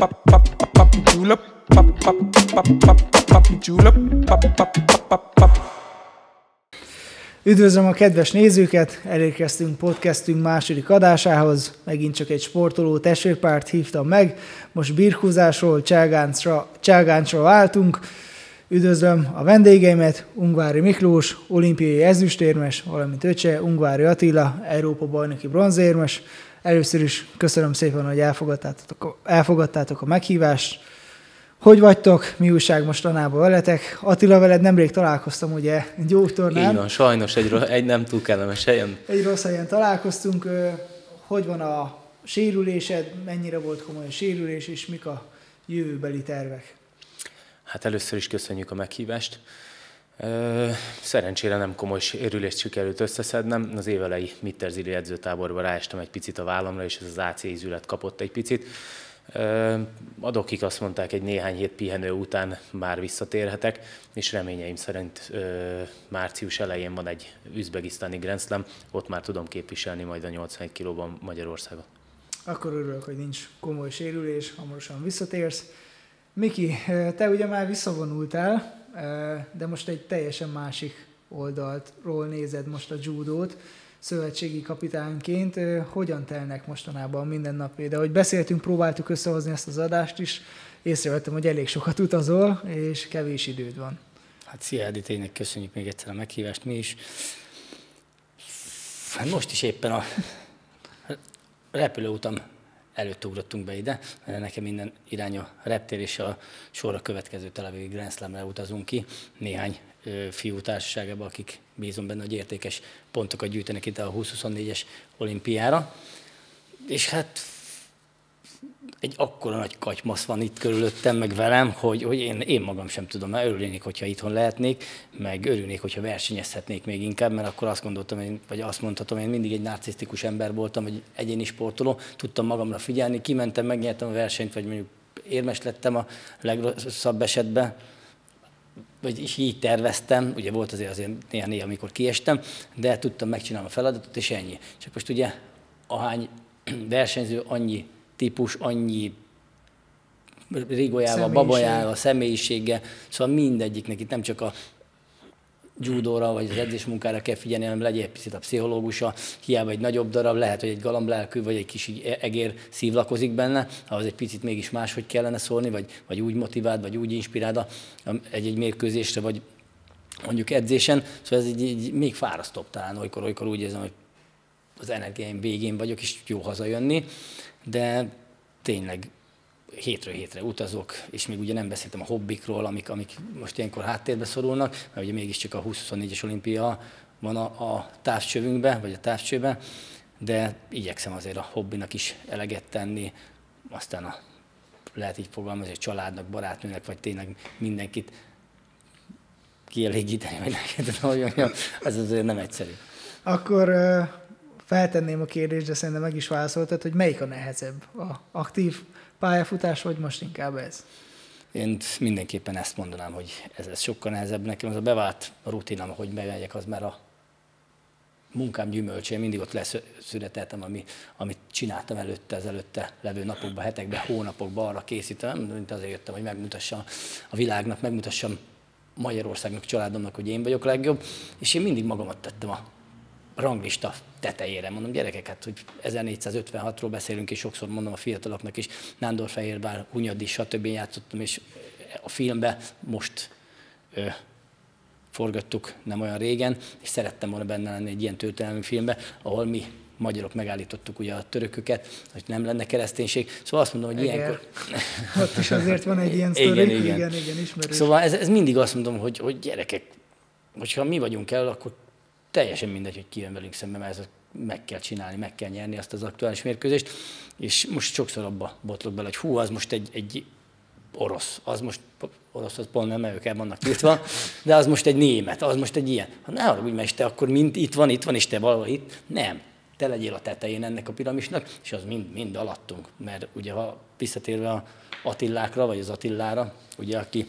pop. Üdvözlöm a kedves nézőket, elérkeztünk podcastünk második adásához, megint csak egy sportoló testvérpárt hívtam meg, most birkózásról, cságáncra, cságáncra váltunk. Üdvözlöm a vendégeimet, Ungvári Miklós, olimpiai ezüstérmes, valamint öcse, Ungvári Attila, Európa bajnoki bronzérmes. Először is köszönöm szépen, hogy elfogadtátok, elfogadtátok a meghívást. Hogy vagytok? Mi újság mostanában veletek? Attila, veled nemrég találkoztam, ugye, egy jó tornán. Így van, sajnos egy, egy nem túl kellemes helyen. Egy rossz helyen találkoztunk. Hogy van a sérülésed? Mennyire volt komoly a sérülés, és mik a jövőbeli tervek? Hát először is köszönjük a meghívást. Szerencsére nem komoly sérülést sikerült összeszednem. Az évelei Mitterzili edzőtáborba ráestem egy picit a vállamra, és ez az AC ízület kapott egy picit. Adokik azt mondták, egy néhány hét pihenő után már visszatérhetek, és reményeim szerint március elején van egy üzbegisztáni Grand Slam, ott már tudom képviselni majd a 81 kilóban Magyarországot. Akkor örülök, hogy nincs komoly sérülés, hamarosan visszatérsz. Miki, te ugye már visszavonultál, de most egy teljesen másik oldalról nézed most a judót szövetségi kapitányként. Hogyan telnek mostanában minden nap? De hogy beszéltünk, próbáltuk összehozni ezt az adást is, észrevettem, hogy elég sokat utazol, és kevés időd van. Hát szia Edi, tényleg köszönjük még egyszer a meghívást mi is. Hát most is éppen a repülőutam előtt ugrottunk be ide, mert nekem minden irány a reptér és a sorra következő Tel Aviv Grand Slamre utazunk ki. Néhány fiú társaságában, akik bízom benne, hogy értékes pontokat gyűjtenek itt a 2024-es olimpiára. És hát egy akkora nagy katymasz van itt körülöttem, meg velem, hogy, hogy én, én magam sem tudom, mert örülnék, hogyha itthon lehetnék, meg örülnék, hogyha versenyezhetnék még inkább, mert akkor azt gondoltam, én, vagy azt mondhatom, én mindig egy narcisztikus ember voltam, vagy egyéni sportoló, tudtam magamra figyelni, kimentem, megnyertem a versenyt, vagy mondjuk érmes lettem a legrosszabb esetben, vagy így terveztem, ugye volt azért azért néha-néha, amikor kiestem, de tudtam megcsinálni a feladatot, és ennyi. Csak most ugye ahány versenyző, annyi típus, annyi rigójával, babajával, személyisége, szóval mindegyiknek itt nem csak a judóra vagy az edzésmunkára kell figyelni, hanem legyen egy picit a pszichológusa, hiába egy nagyobb darab, lehet, hogy egy galamblelkű vagy egy kis egér szívlakozik benne, ahhoz egy picit mégis máshogy kellene szólni, vagy, vagy úgy motivált, vagy úgy inspirálda egy-egy mérkőzésre, vagy mondjuk edzésen. Szóval ez így, így még fárasztóbb talán, olykor, olykor úgy érzem, hogy az energiáim végén vagyok, és jó hazajönni, de tényleg hétről hétre utazok, és még ugye nem beszéltem a hobbikról, amik, amik most ilyenkor háttérbe szorulnak, mert ugye mégiscsak a 2024-es olimpia van a, a távcsövünkbe, vagy a távcsőbe, de igyekszem azért a hobbinak is eleget tenni, aztán a, lehet így fogalmazni, a családnak, barátnőnek, vagy tényleg mindenkit kielégíteni, vagy neked, ez azért nem egyszerű. Akkor feltenném a kérdést, de szerintem meg is válaszoltad, hogy melyik a nehezebb, a aktív pályafutás, vagy most inkább ez? Én mindenképpen ezt mondanám, hogy ez, ez sokkal nehezebb nekem. Az a bevált rutinám, hogy bemegyek, az már a munkám gyümölcse, mindig ott leszületeltem, ami, amit csináltam előtte, az előtte levő napokban, hetekben, hónapokban arra készítem, mint azért jöttem, hogy megmutassam a világnak, megmutassam Magyarországnak, családomnak, hogy én vagyok legjobb, és én mindig magamat tettem a ranglista tetejére. Mondom, gyerekek, hát, hogy 1456-ról beszélünk, és sokszor mondom a fiataloknak is, Nándorfehérvár, Hunyadi, stb. játszottam, és a filmbe most ö, forgattuk nem olyan régen, és szerettem volna benne lenni egy ilyen történelmi filmbe, ahol mi magyarok megállítottuk ugye a törököket, hogy nem lenne kereszténység. Szóval azt mondom, hogy Igen. ilyenkor... Ott is azért van egy ilyen sztori. Igen, igen, igen, igen ismerős. Szóval ez, ez, mindig azt mondom, hogy, hogy gyerekek, hogyha mi vagyunk el, akkor teljesen mindegy, hogy ki jön velünk szembe, mert ezt meg kell csinálni, meg kell nyerni azt az aktuális mérkőzést, és most sokszor abba botlok bele, hogy hú, az most egy, egy orosz, az most, orosz az pont nem, ők el vannak tiltva, de az most egy német, az most egy ilyen. Ha ne arra, hogy te akkor mind itt van, itt van, és te valahol itt. Nem. Te legyél a tetején ennek a piramisnak, és az mind, mind alattunk. Mert ugye, ha visszatérve a Attillákra, vagy az Attillára, ugye, aki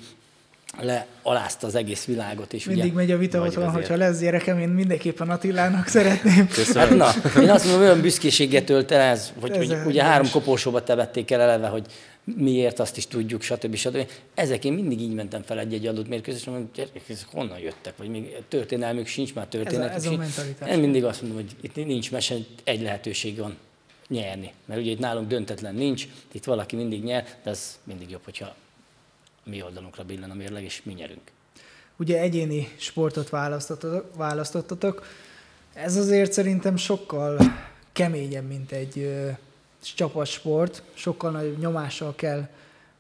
lealázta az egész világot. És Mindig ugye, megy a vita otthon, hogyha lesz gyerekem, én mindenképpen Attilának szeretném. Hát na, én azt mondom, olyan büszkéséget tölt el ez, hogy, Ez hogy a- ugye három koporsóba tevették el eleve, hogy miért, azt is tudjuk, stb. stb. Ezek én mindig így mentem fel egy-egy adott mérkőzésre, mondom, gyerekek, ezek honnan jöttek, vagy még történelmük sincs, már történelmük ez a sincs. mentalitás. Én mindig azt mondom, hogy itt nincs mese, egy lehetőség van nyerni. Mert ugye itt nálunk döntetlen nincs, itt valaki mindig nyer, de az mindig jobb, hogyha a mi oldalunkra billen a mérleg, és mi nyerünk. Ugye egyéni sportot választottatok, választottatok. Ez azért szerintem sokkal keményebb, mint egy csapatsport. Sokkal nagyobb nyomással kell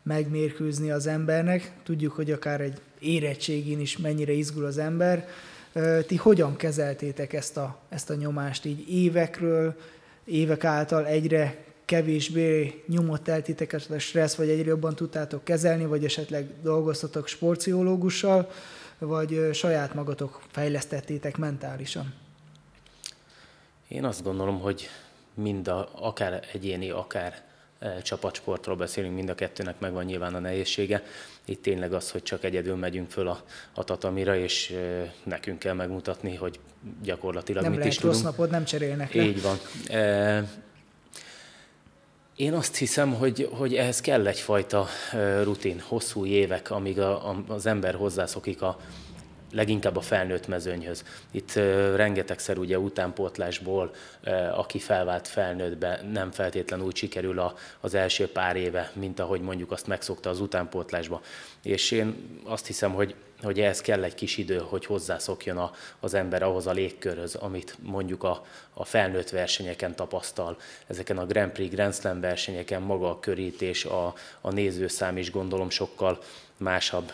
megmérkőzni az embernek. Tudjuk, hogy akár egy érettségén is mennyire izgul az ember. Ti hogyan kezeltétek ezt a, ezt a nyomást így évekről, évek által egyre kevésbé nyomott el titeket a stressz, vagy egyre jobban tudtátok kezelni, vagy esetleg dolgoztatok sportpszichológussal, vagy saját magatok fejlesztettétek mentálisan? Én azt gondolom, hogy mind a, akár egyéni, akár e, csapatsportról beszélünk, mind a kettőnek megvan nyilván a nehézsége. Itt tényleg az, hogy csak egyedül megyünk föl a, a tatamira, és e, nekünk kell megmutatni, hogy gyakorlatilag Nem mit lehet is rossz tudunk. napod, nem cserélnek le. Így van. E, én azt hiszem, hogy, hogy ehhez kell egyfajta rutin, hosszú évek, amíg a, a, az ember hozzászokik a, leginkább a felnőtt mezőnyhöz. Itt uh, rengetegszer ugye utánpótlásból, uh, aki felvált felnőttbe, nem feltétlenül úgy sikerül a, az első pár éve, mint ahogy mondjuk azt megszokta az utánpótlásba. És én azt hiszem, hogy hogy ehhez kell egy kis idő, hogy hozzászokjon a, az ember ahhoz a légkörhöz, amit mondjuk a, a felnőtt versenyeken tapasztal. Ezeken a Grand Prix, Grand Slam versenyeken maga a körítés, a, a nézőszám is gondolom sokkal másabb,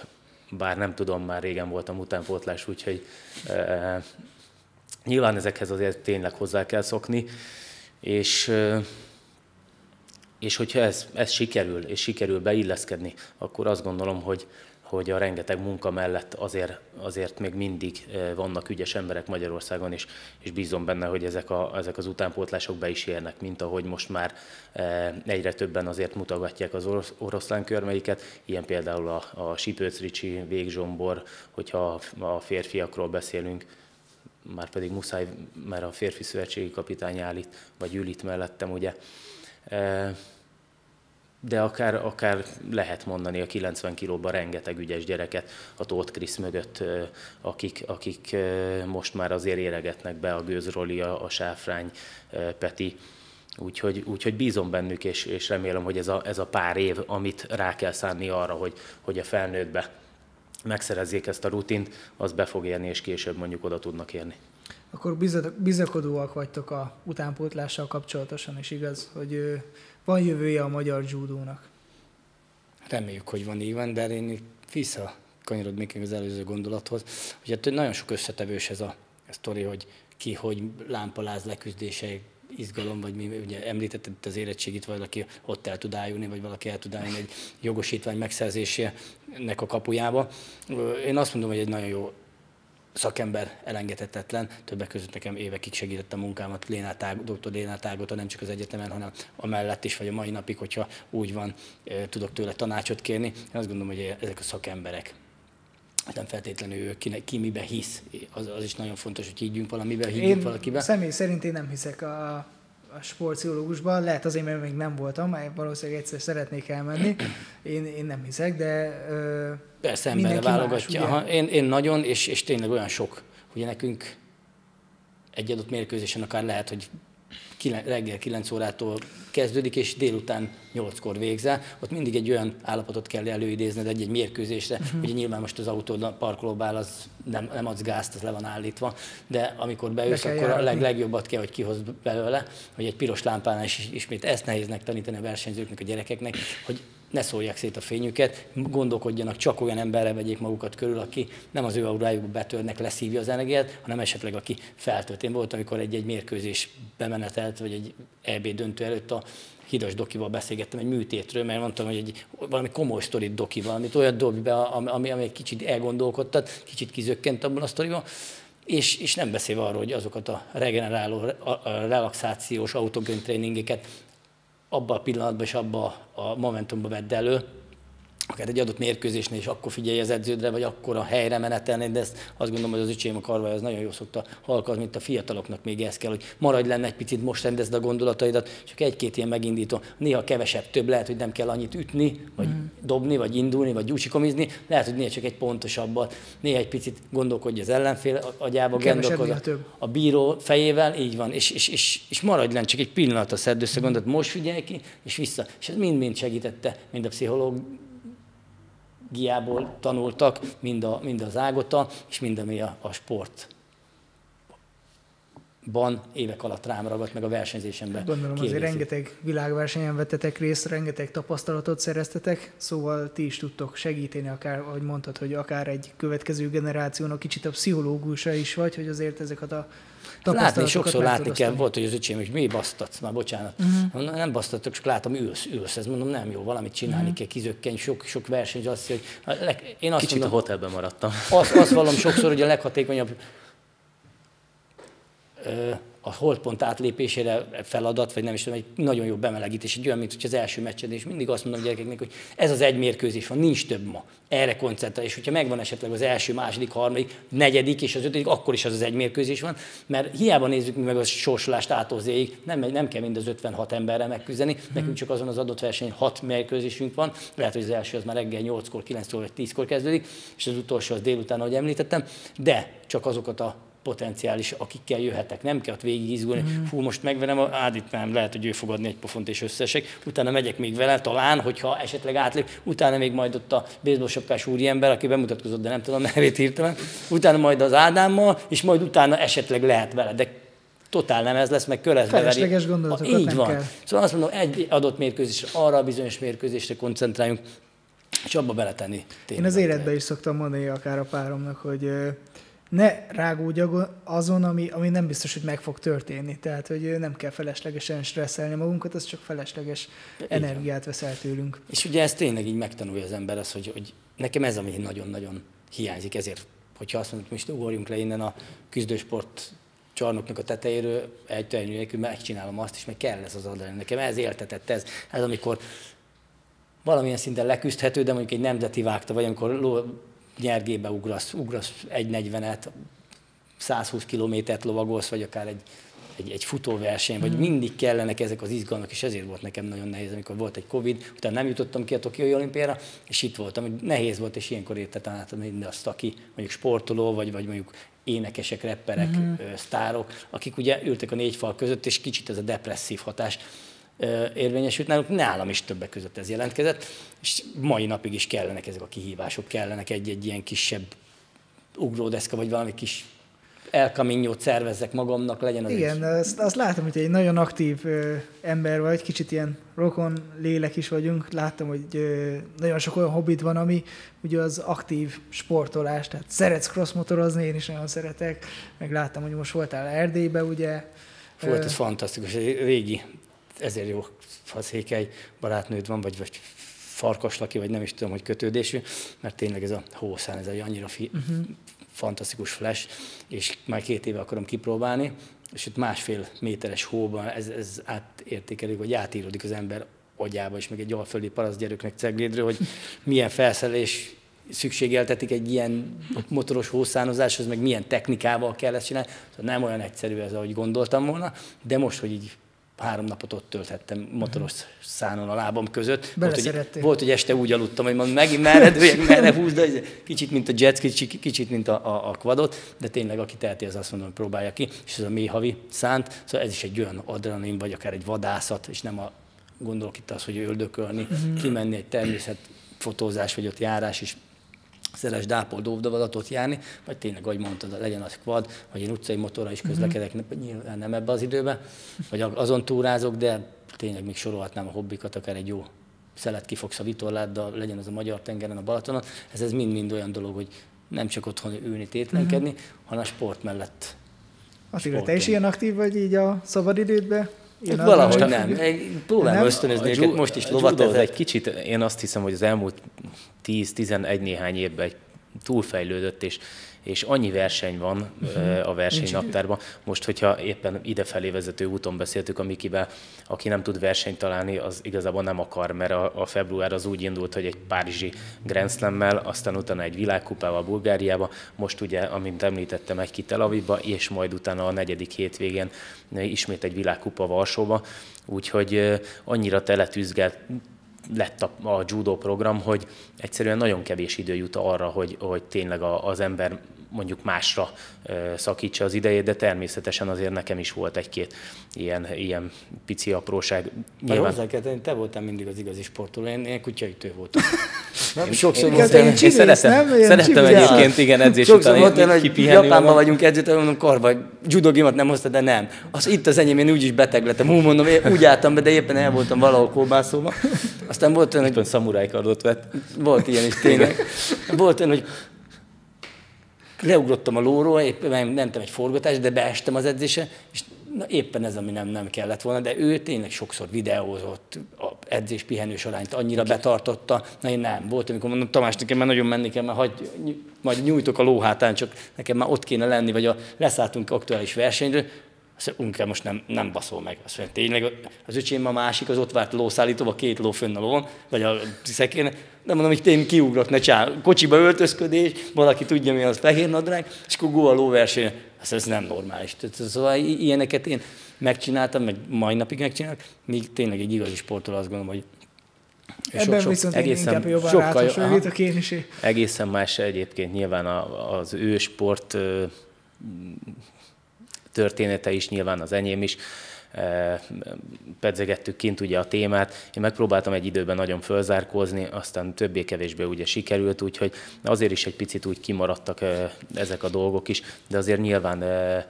bár nem tudom, már régen voltam utánpótlás, úgyhogy e, nyilván ezekhez azért tényleg hozzá kell szokni, és, e, és hogyha ez, ez sikerül, és sikerül beilleszkedni, akkor azt gondolom, hogy, hogy a rengeteg munka mellett azért, azért még mindig vannak ügyes emberek Magyarországon, és, és bízom benne, hogy ezek, a, ezek az utánpótlások be is érnek, mint ahogy most már egyre többen azért mutogatják az orosz, oroszlán körmeiket, ilyen például a, a Sipőc Ricsi, Végzsombor, hogyha a férfiakról beszélünk, már pedig muszáj, mert a férfi szövetségi kapitány áll vagy ül itt mellettem, ugye de akár, akár lehet mondani a 90 kilóban rengeteg ügyes gyereket a Tóth Krisz mögött, akik, akik most már azért éregetnek be a Gőzroli, a, a Sáfrány, Peti, Úgyhogy, úgyhogy bízom bennük, és, és remélem, hogy ez a, ez a pár év, amit rá kell szánni arra, hogy, hogy a felnőttbe megszerezzék ezt a rutint, az be fog érni, és később mondjuk oda tudnak érni. Akkor biza- bizakodóak vagytok a utánpótlással kapcsolatosan, és igaz, hogy van jövője a magyar judónak. Reméljük, hogy van így de én vissza kanyarodnék az előző gondolathoz, hogy hát nagyon sok összetevős ez a, a sztori, hogy ki, hogy lámpaláz leküzdése, izgalom, vagy mi, ugye említetted itt az érettségit, valaki ott el tud állni, vagy valaki el tud állni egy jogosítvány megszerzésének a kapujába. Én azt mondom, hogy egy nagyon jó szakember elengedhetetlen. Többek között nekem évekig segített a munkámat Lénát Ág, dr. Lénát Ágota, nem csak az egyetemen, hanem amellett is, vagy a mai napig, hogyha úgy van, tudok tőle tanácsot kérni. Én azt gondolom, hogy ezek a szakemberek nem feltétlenül ő ki, ki mibe hisz. Az, az is nagyon fontos, hogy higgyünk valamiben, higgyünk Én valakiben. személy szerint én nem hiszek a, a sportpszichológusban, lehet azért, mert még nem voltam, mert valószínűleg egyszer szeretnék elmenni. Én, én nem hiszek, de ö, Persze mindenki más, válogatja. ugye? Aha, én, én nagyon, és, és tényleg olyan sok. Ugye nekünk egy adott mérkőzésen akár lehet, hogy kilen, reggel 9 órától kezdődik, és délután 8-kor végzel. Ott mindig egy olyan állapotot kell előidézned egy-egy mérkőzésre, Mhm. uh-huh. ugye nyilván most az autó parkolóba áll, az nem, nem adsz gázt, az le van állítva, de amikor beülsz, Be akkor a leg, legjobbat kell, hogy kihoz belőle, hogy egy piros lámpánál is ismét ezt nehéznek tanítani a versenyzőknek, a gyerekeknek, hogy ne szólják szét a fényüket, gondolkodjanak, csak olyan emberre vegyék magukat körül, aki nem az ő aurájukba betörnek, leszívja az energiát, hanem esetleg aki feltölt. Én volt, amikor egy-egy mérkőzés bemenetelt, vagy egy EB döntő előtt a Hidas Dokival beszélgettem egy műtétről, mert mondtam, hogy egy, valami komoly sztorit Doki, valamit olyat dobj be, ami, ami egy kicsit elgondolkodtat, kicsit kizökkent abban a sztoriban, és, és nem beszélve arról, hogy azokat a regeneráló, a, a relaxációs autogén tréningeket abban a pillanatban és abban a momentumban vedd elő, akár egy adott mérkőzésnél is akkor figyelj az edződre, vagy akkor a helyre menetelni, de ezt azt gondolom, hogy az öcsém a karvaj az nagyon jól szokta halkazni, mint a fiataloknak még ez kell, hogy maradj lenne egy picit, most rendezd a gondolataidat, csak egy-két ilyen megindító, néha kevesebb, több lehet, hogy nem kell annyit ütni, vagy mm. dobni, vagy indulni, vagy gyúcsikomizni, lehet, hogy néha csak egy pontosabbat, néha egy picit gondolkodj az ellenfél agyába, gondolkodj a, a bíró fejével, így van, és, és, és, és maradj lenne csak egy pillanat a szedd össze, gondolat, most figyelj ki, és vissza. És ez mind-mind segítette, mind a pszichológ, giából tanultak, mind, a, mind az ágota, és mind ami a, a sport ban évek alatt rám ragadt, meg a versenyzésemben. Gondolom kiegészít. azért rengeteg világversenyen vettetek részt, rengeteg tapasztalatot szereztetek, szóval ti is tudtok segíteni, akár, ahogy mondtad, hogy akár egy következő generációnak kicsit a pszichológusa is vagy, hogy azért ezeket a Látni, sokszor látni kell, volt, hogy az öcsém, hogy mi basztatsz, már bocsánat. Uh-huh. Nem basztatok, csak látom, ülsz, ülsz. Ez mondom, nem jó, valamit csinálni uh-huh. kell, kizökkenj, sok, sok verseny, azt, hogy én azt Kicsit mondom, a hotelben maradtam. Azt, azt vallom sokszor, hogy a leghatékonyabb a holdpont átlépésére feladat, vagy nem is tudom, egy nagyon jó bemelegítés, egy olyan, mint hogy az első meccsed, és mindig azt mondom a gyerekeknek, hogy ez az egy mérkőzés van, nincs több ma. Erre koncentrál, és hogyha megvan esetleg az első, második, harmadik, negyedik és az ötödik, akkor is az az egy mérkőzés van, mert hiába nézzük mi meg a sorsolást átozéig, nem, nem kell mind az 56 emberrel megküzdeni, hmm. nekünk csak azon az adott versenyen hat mérkőzésünk van, lehet, hogy az első az már reggel 8-kor, 9-kor vagy 10-kor kezdődik, és az utolsó az délután, ahogy említettem, de csak azokat a potenciális, akikkel jöhetek. Nem kell ott végig izgulni, mm. fú, most megverem a Ádit, nem, lehet, hogy ő fog adni egy pofont és összesek. Utána megyek még vele, talán, hogyha esetleg átlép, utána még majd ott a baseball sapkás úriember, aki bemutatkozott, de nem tudom nevét hirtelen, utána majd az Ádámmal, és majd utána esetleg lehet vele. De totál nem ez lesz, meg körezbe Felesleges gondolatokat Így nem van. kell. Szóval azt mondom, egy adott mérkőzésre, arra a bizonyos mérkőzésre koncentráljunk, és abba beletenni. Én az életben is szoktam mondani akár a páromnak, hogy ne rágódj azon, ami, ami nem biztos, hogy meg fog történni. Tehát, hogy nem kell feleslegesen stresszelni magunkat, az csak felesleges Igen. energiát vesz el tőlünk. És ugye ez tényleg így megtanulja az ember, az, hogy, hogy nekem ez, ami nagyon-nagyon hiányzik, ezért, hogyha azt mondjuk, most ugorjunk le innen a küzdősport csarnoknak a tetejéről, egy nélkül megcsinálom azt is, meg kell ez az adrenalin. Nekem ez éltetett, ez, ez amikor valamilyen szinten leküzdhető, de mondjuk egy nemzeti vágta, vagy amikor nyergébe ugrasz, ugrasz 1.40-et, 120 kilométert lovagolsz, vagy akár egy, egy, egy futóverseny, vagy mm. mindig kellenek ezek az izgalmak, és ezért volt nekem nagyon nehéz, amikor volt egy Covid, utána nem jutottam ki a Tokiói olimpiára, és itt voltam, hogy nehéz volt, és ilyenkor értettem át mindazt, aki mondjuk sportoló, vagy, vagy mondjuk énekesek, rapperek, mm. sztárok, akik ugye ültek a négy fal között, és kicsit ez a depresszív hatás érvényesült náluk, nálam is többek között ez jelentkezett, és mai napig is kellenek ezek a kihívások, kellenek egy-egy ilyen kisebb ugródeszka, vagy valami kis elkaminyót szervezzek magamnak, legyen az Igen, egy... azt, azt látom, hogy egy nagyon aktív ö, ember vagy, kicsit ilyen rokon lélek is vagyunk. Láttam, hogy ö, nagyon sok olyan hobbit van, ami ugye az aktív sportolás, tehát szeretsz crossmotorozni, én is nagyon szeretek, meg láttam, hogy most voltál Erdélybe, ugye. Volt, ez fantasztikus, egy régi ezért jó, ha székely barátnőd van, vagy, vagy farkaslaki, vagy nem is tudom, hogy kötődésű, mert tényleg ez a hószán, ez egy annyira fi, uh-huh. fantasztikus flash, és már két éve akarom kipróbálni, és itt másfél méteres hóban ez, ez átértékelik, vagy átírodik az ember agyába, és meg egy alföldi parasztgyerőknek Ceglédről, hogy milyen felszerelés szükségeltetik egy ilyen motoros hószánozáshoz, meg milyen technikával kell ezt csinálni. Szóval nem olyan egyszerű ez, ahogy gondoltam volna, de most, hogy így három napot ott tölthettem motoros szánon a lábam között. Volt hogy, volt, hogy este úgy aludtam, hogy mondom, megint merre dőjek, merre húz, de kicsit, mint a jet, kicsit, kicsit mint a, a, a quadot, de tényleg, aki teheti, az azt mondom, hogy próbálja ki, és ez a mélyhavi szánt, szóval ez is egy olyan adrenalin, vagy akár egy vadászat, és nem a, gondolok itt az, hogy öldökölni, uh-huh. kimenni egy természet fotózás, vagy ott járás is szeres dápol dóvdavazatot járni, vagy tényleg, ahogy mondtad, legyen az quad, vagy én utcai motorra is közlekedek, mm-hmm. nyilván nem ebbe az időbe, vagy azon túrázok, de tényleg még sorolhatnám a hobbikat, akár egy jó szelet kifogsz a vitorláddal, legyen az a Magyar tengeren, a Balatonon. Ez, ez mind-mind olyan dolog, hogy nem csak otthon ülni, tétlenkedni, mm-hmm. hanem a sport mellett. Attila, te is ilyen aktív vagy így a szabadidődben? Én valahogy nem. Próbálom ösztönözni őket, most is lovat egy kicsit, én azt hiszem, hogy az elmúlt 10-11 néhány évben túlfejlődött, és és annyi verseny van a versenynaptárban. Most, hogyha éppen idefelé vezető úton beszéltük a Mikivel, aki nem tud versenyt találni, az igazából nem akar, mert a, a február az úgy indult, hogy egy párizsi Grand Slam-mel, aztán utána egy világkupával Bulgáriába, most ugye, amint említettem, egy ki Tel Avivba, és majd utána a negyedik hétvégén ismét egy világkupa Varsóba, úgyhogy annyira teletűzgelt lett a, a judo program, hogy egyszerűen nagyon kevés idő jut arra, hogy, hogy tényleg a, az ember mondjuk másra szakítsa az idejét, de természetesen azért nekem is volt egy-két ilyen, ilyen pici apróság. Nyilván... Hozzá kell tenni, te voltál mindig az igazi sportoló, én, én kutyaütő voltam. Nem, sokszor én, voltam, én, én szeretem, nem? szeretem egyébként, igen, edzés sokszor után voltam, hogy Japánban vagyunk edzőt, mondom, karba, judogimat nem hozta, de nem. Az itt az enyém, én úgyis beteg lettem. Hú, mondom, én úgy álltam be, de éppen el voltam valahol kóbászóban. Aztán volt olyan, hogy... szamuráj kardot vett. Volt ilyen is tényleg. Volt olyan, hogy leugrottam a lóról, éppen mentem egy forgatás, de beestem az edzése, és na, éppen ez, ami nem, nem kellett volna, de ő tényleg sokszor videózott, edzés pihenős arányt annyira betartotta, na én nem. Volt, amikor mondom, Tamás, nekem már nagyon menni kell, mert hagy, nyújtok a lóhátán, csak nekem már ott kéne lenni, vagy a, leszálltunk aktuális versenyről, azt mondja, most nem, nem baszol meg. Azt mondja, tényleg az öcsém a másik, az ott várt lószállítóba, két ló fönn a lón, vagy a szekén. De mondom, hogy én kiugrok, ne csál. Kocsiba öltözködés, valaki tudja, mi az fehér nadrág, és akkor go a lóverseny. Azt ez nem normális. Szóval ilyeneket én megcsináltam, meg mai napig megcsinálok, míg tényleg egy igazi sportoló azt gondolom, hogy Ebben sok, sok, viszont egészen, inkább jobban sokkal, én is. Egészen más egyébként nyilván az ő sport története is, nyilván az enyém is, e, pedzegettük kint ugye a témát. Én megpróbáltam egy időben nagyon fölzárkózni, aztán többé-kevésbé ugye sikerült, úgyhogy azért is egy picit úgy kimaradtak e, ezek a dolgok is, de azért nyilván e,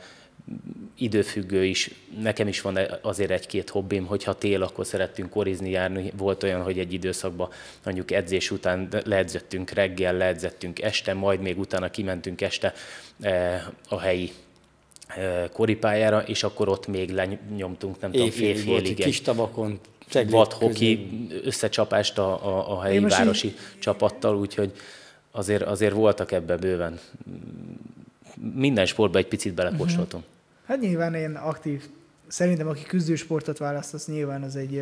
időfüggő is, nekem is van azért egy-két hobbim, hogyha tél, akkor szerettünk korizni járni. Volt olyan, hogy egy időszakban mondjuk edzés után leedzettünk reggel, leedzettünk este, majd még utána kimentünk este a helyi koripályára, és akkor ott még lenyomtunk, nem tudom, fél Kis tavakon, vad hoki összecsapást a, a, a helyi városi így... csapattal, úgyhogy azért, azért voltak ebbe bőven. Minden sportban egy picit belekóstoltunk. Uh-huh. Hát nyilván én aktív, szerintem aki küzdősportot választ, az nyilván az egy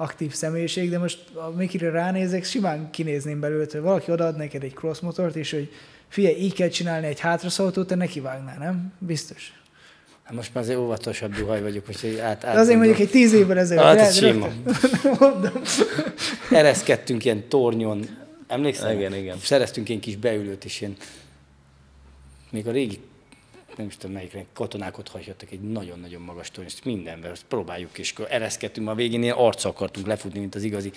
aktív személyiség, de most a Mikire ránézek, simán kinézném belőle, hogy valaki odaad neked egy crossmotort, és hogy figyelj, így kell csinálni egy hátraszoltót, te nekivágnál, nem? Biztos. Hát most már azért óvatosabb duhaj vagyok, hogy át, át De azért mondjuk egy tíz évvel ezelőtt. Hát, ez sima. Ereszkedtünk ilyen tornyon, emlékszel? Igen, igen. Szereztünk egy kis beülőt is, ilyen, még a régi nem is tudom melyikre, katonák ott hagyhattak egy nagyon-nagyon magas torny, ezt mindenben, ezt próbáljuk, és akkor ereszkedtünk, a végén ilyen arca akartunk lefutni, mint az igazi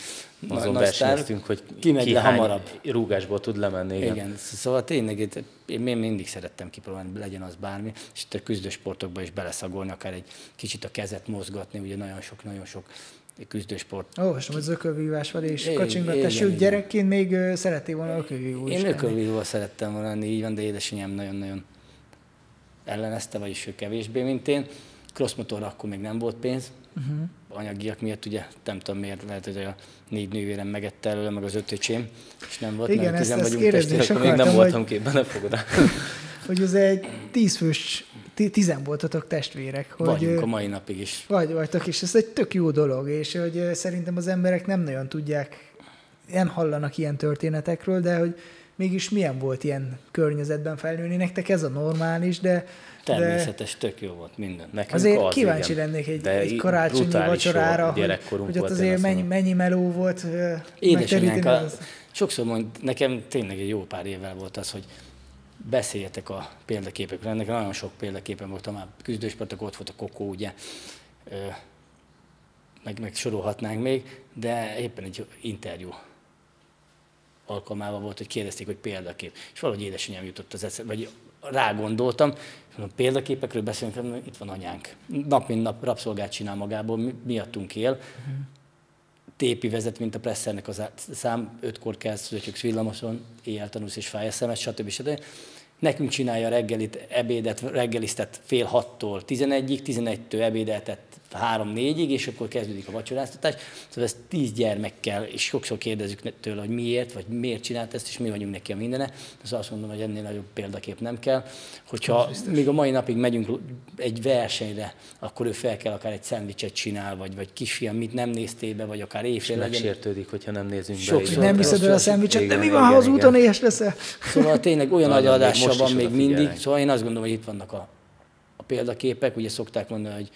Azon versenyeztünk, hogy ki megy ki le hamarabb. rúgásból tud lemenni. Igen. igen. Szóval tényleg én mindig szerettem kipróbálni, legyen az bármi, és itt a küzdősportokba is beleszagolni, akár egy kicsit a kezet mozgatni, ugye nagyon sok, nagyon sok küzdősport. Olvasom, hogy ökölvívás van, és kacsingatás. Sőt, gyerekként még szerettél volna ökölvívó Én ökölvívó szerettem volna lenni, így van, de édesanyám nagyon-nagyon ellenezte, vagyis ő kevésbé, mint én. Crossmotorra akkor még nem volt pénz, uh-huh. anyagiak miatt ugye, nem tudom miért, lehet, hogy a négy nővérem megette előle, meg az ötöcsém, és nem volt, Igen, ezt, ezt kérdezni akkor még nem voltam képben, ne fogod Hogy az egy tízfős, tizen voltatok testvérek. Hogy, Vagyunk a mai napig is. Vagy vagytok, és ez egy tök jó dolog, és hogy szerintem az emberek nem nagyon tudják, nem hallanak ilyen történetekről, de hogy mégis milyen volt ilyen környezetben felnőni? Nektek ez a normális, de... Természetes, de... tök jó volt minden. Nekünk azért az, kíváncsi igen. lennék egy, egy karácsonyi vacsorára, hogy, hogy ott azért mennyi, mennyi meló volt. Édesanyánk, a, sokszor mond, nekem tényleg egy jó pár évvel volt az, hogy beszéljetek a példaképekről. Ennek nagyon sok példaképem volt, már küzdősportok, ott volt a kokó, ugye, meg, meg sorolhatnánk még, de éppen egy interjú alkalmával volt, hogy kérdezték, hogy példakép. És valahogy édesanyám jutott az eszembe, vagy rá gondoltam, mondom, példaképekről beszélünk, itt van anyánk. Nap mint nap rabszolgát csinál magából, miattunk él. Tépi vezet, mint a presszernek az szám, ötkor kell születyöksz villamoson, éjjel tanulsz és fáj a szemet, stb. stb. Nekünk csinálja reggelit, ebédet, reggeliztet fél hattól 11-ig, 11-től ebédeltet három-négyig, és akkor kezdődik a vacsoráztatás. Szóval ezt tíz gyermekkel, és sokszor kérdezzük tőle, hogy miért, vagy miért csinált ezt, és mi vagyunk neki a mindene. Szóval azt mondom, hogy ennél nagyobb példakép nem kell. Hogyha még a mai napig megyünk egy versenyre, akkor ő fel kell akár egy szendvicset csinál, vagy, vagy kisfiam, mit nem néztél be, vagy akár éjfél legyen. Megsértődik, hogyha nem nézünk be. Sokszor. Nem viszed el a szendvicset, de mi van, ha az úton éhes leszel? Szóval tényleg olyan nagy adással van még mindig. Szóval én azt gondolom, hogy itt vannak a, a példaképek. Ugye szokták mondani, hogy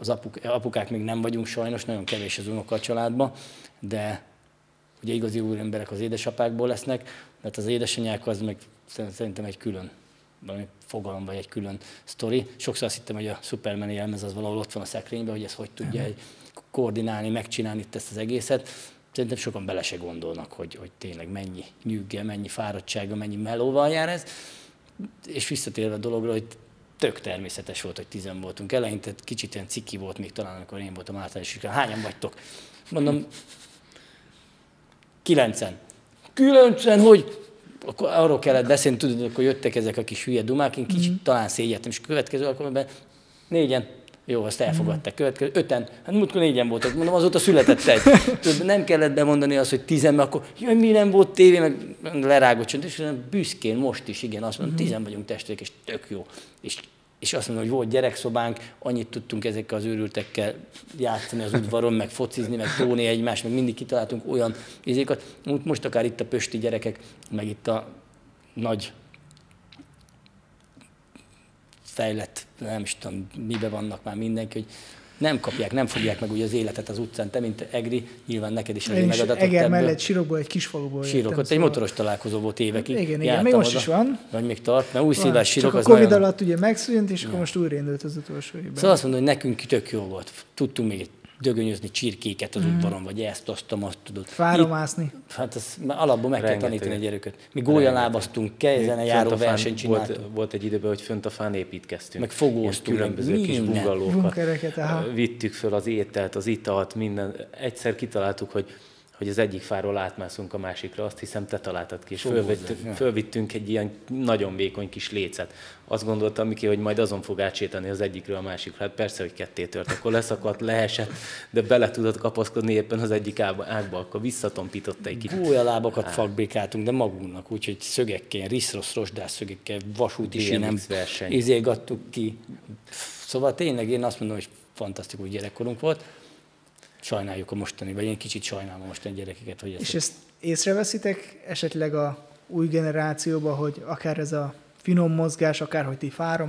az apuk, apukák még nem vagyunk sajnos, nagyon kevés az unoka a családban, de ugye igazi úremberek az édesapákból lesznek, mert az édesanyák az meg szerintem egy külön valami fogalom vagy egy külön sztori. Sokszor azt hittem, hogy a Superman jelmez az valahol ott van a szekrényben, hogy ez hogy tudja egy koordinálni, megcsinálni itt ezt az egészet. Szerintem sokan bele se gondolnak, hogy, hogy tényleg mennyi nyűggel, mennyi fáradtsága, mennyi melóval jár ez. És visszatérve a dologra, hogy tök természetes volt, hogy tizen voltunk. Eleinte kicsit ilyen ciki volt még talán, amikor én voltam általános iskolában. Hányan vagytok? Mondom, kilencen. Kilencen, hogy akkor arról kellett beszélni, tudod, akkor jöttek ezek a kis hülye dumák, én kicsit mm. talán szégyeltem, és a következő alkalommal négyen, jó, azt elfogadták. Következő, öten, hát múltkor négyen voltak, mondom, azóta született egy. Tudod, nem kellett bemondani azt, hogy tizen, mert akkor, jaj, mi nem volt tévé, meg lerágott csont, és büszkén most is, igen, azt mondom, tizen vagyunk testvérek, és tök jó. És és azt mondom, hogy volt gyerekszobánk, annyit tudtunk ezekkel az őrültekkel játszani az udvaron, meg focizni, meg tóni egymást, meg mindig kitaláltunk olyan izékat. Most akár itt a pösti gyerekek, meg itt a nagy fejlett, nem is tudom, mibe vannak már mindenki, hogy nem kapják, nem fogják meg úgy az életet az utcán. Te, mint Egri, nyilván neked is azért megadatott Eger ebből. mellett sírokból, egy kis faluból Sírok, jöttem, ott egy szóval- motoros találkozó volt évekig. Igen, igen, Jártam még most oda. is van. Vagy még tart, mert új szívás sírok, Csak a Covid nagyon... alatt ugye megszűnt, és akkor most újra indult az utolsó évben. Szóval azt mondom, hogy nekünk tök jó volt. Tudtunk még egy dögönyözni csirkéket az udvaron, vagy ezt, azt, azt tudod. Fára Itt- mászni. Hát ez már alapból meg kell Rengeteg. tanítani a gyereket. Mi gólyalábaztunk, járó a fán versenyt volt, csináltunk. volt egy időben, hogy fönt a fán építkeztünk. Meg fogóztunk, különböző meg kis minden. bungalókat. Vittük föl az ételt, az italt, minden. Egyszer kitaláltuk, hogy hogy az egyik fáról átmászunk a másikra, azt hiszem te találtad ki, és Fogózzák, fölvittünk, egy ilyen nagyon vékony kis lécet. Azt gondoltam, Miki, hogy majd azon fog átsétani az egyikről a másikra. Hát persze, hogy ketté tört, akkor leszakadt, leesett, de bele tudott kapaszkodni éppen az egyik ágba, akkor visszatompított egy kicsit. Gólyalábakat fabrikáltunk, de magunknak, úgyhogy szögekkel, riszrosz, rozsdás szögekkel, vasúti sinem, verseny. izégattuk ki. Szóval tényleg én azt mondom, hogy fantasztikus gyerekkorunk volt. Sajnáljuk a mostani, vagy én kicsit sajnálom a mostani gyerekeket, hogy ezt És ezt észreveszitek esetleg a új generációba, hogy akár ez a finom mozgás, akár hogy ti fára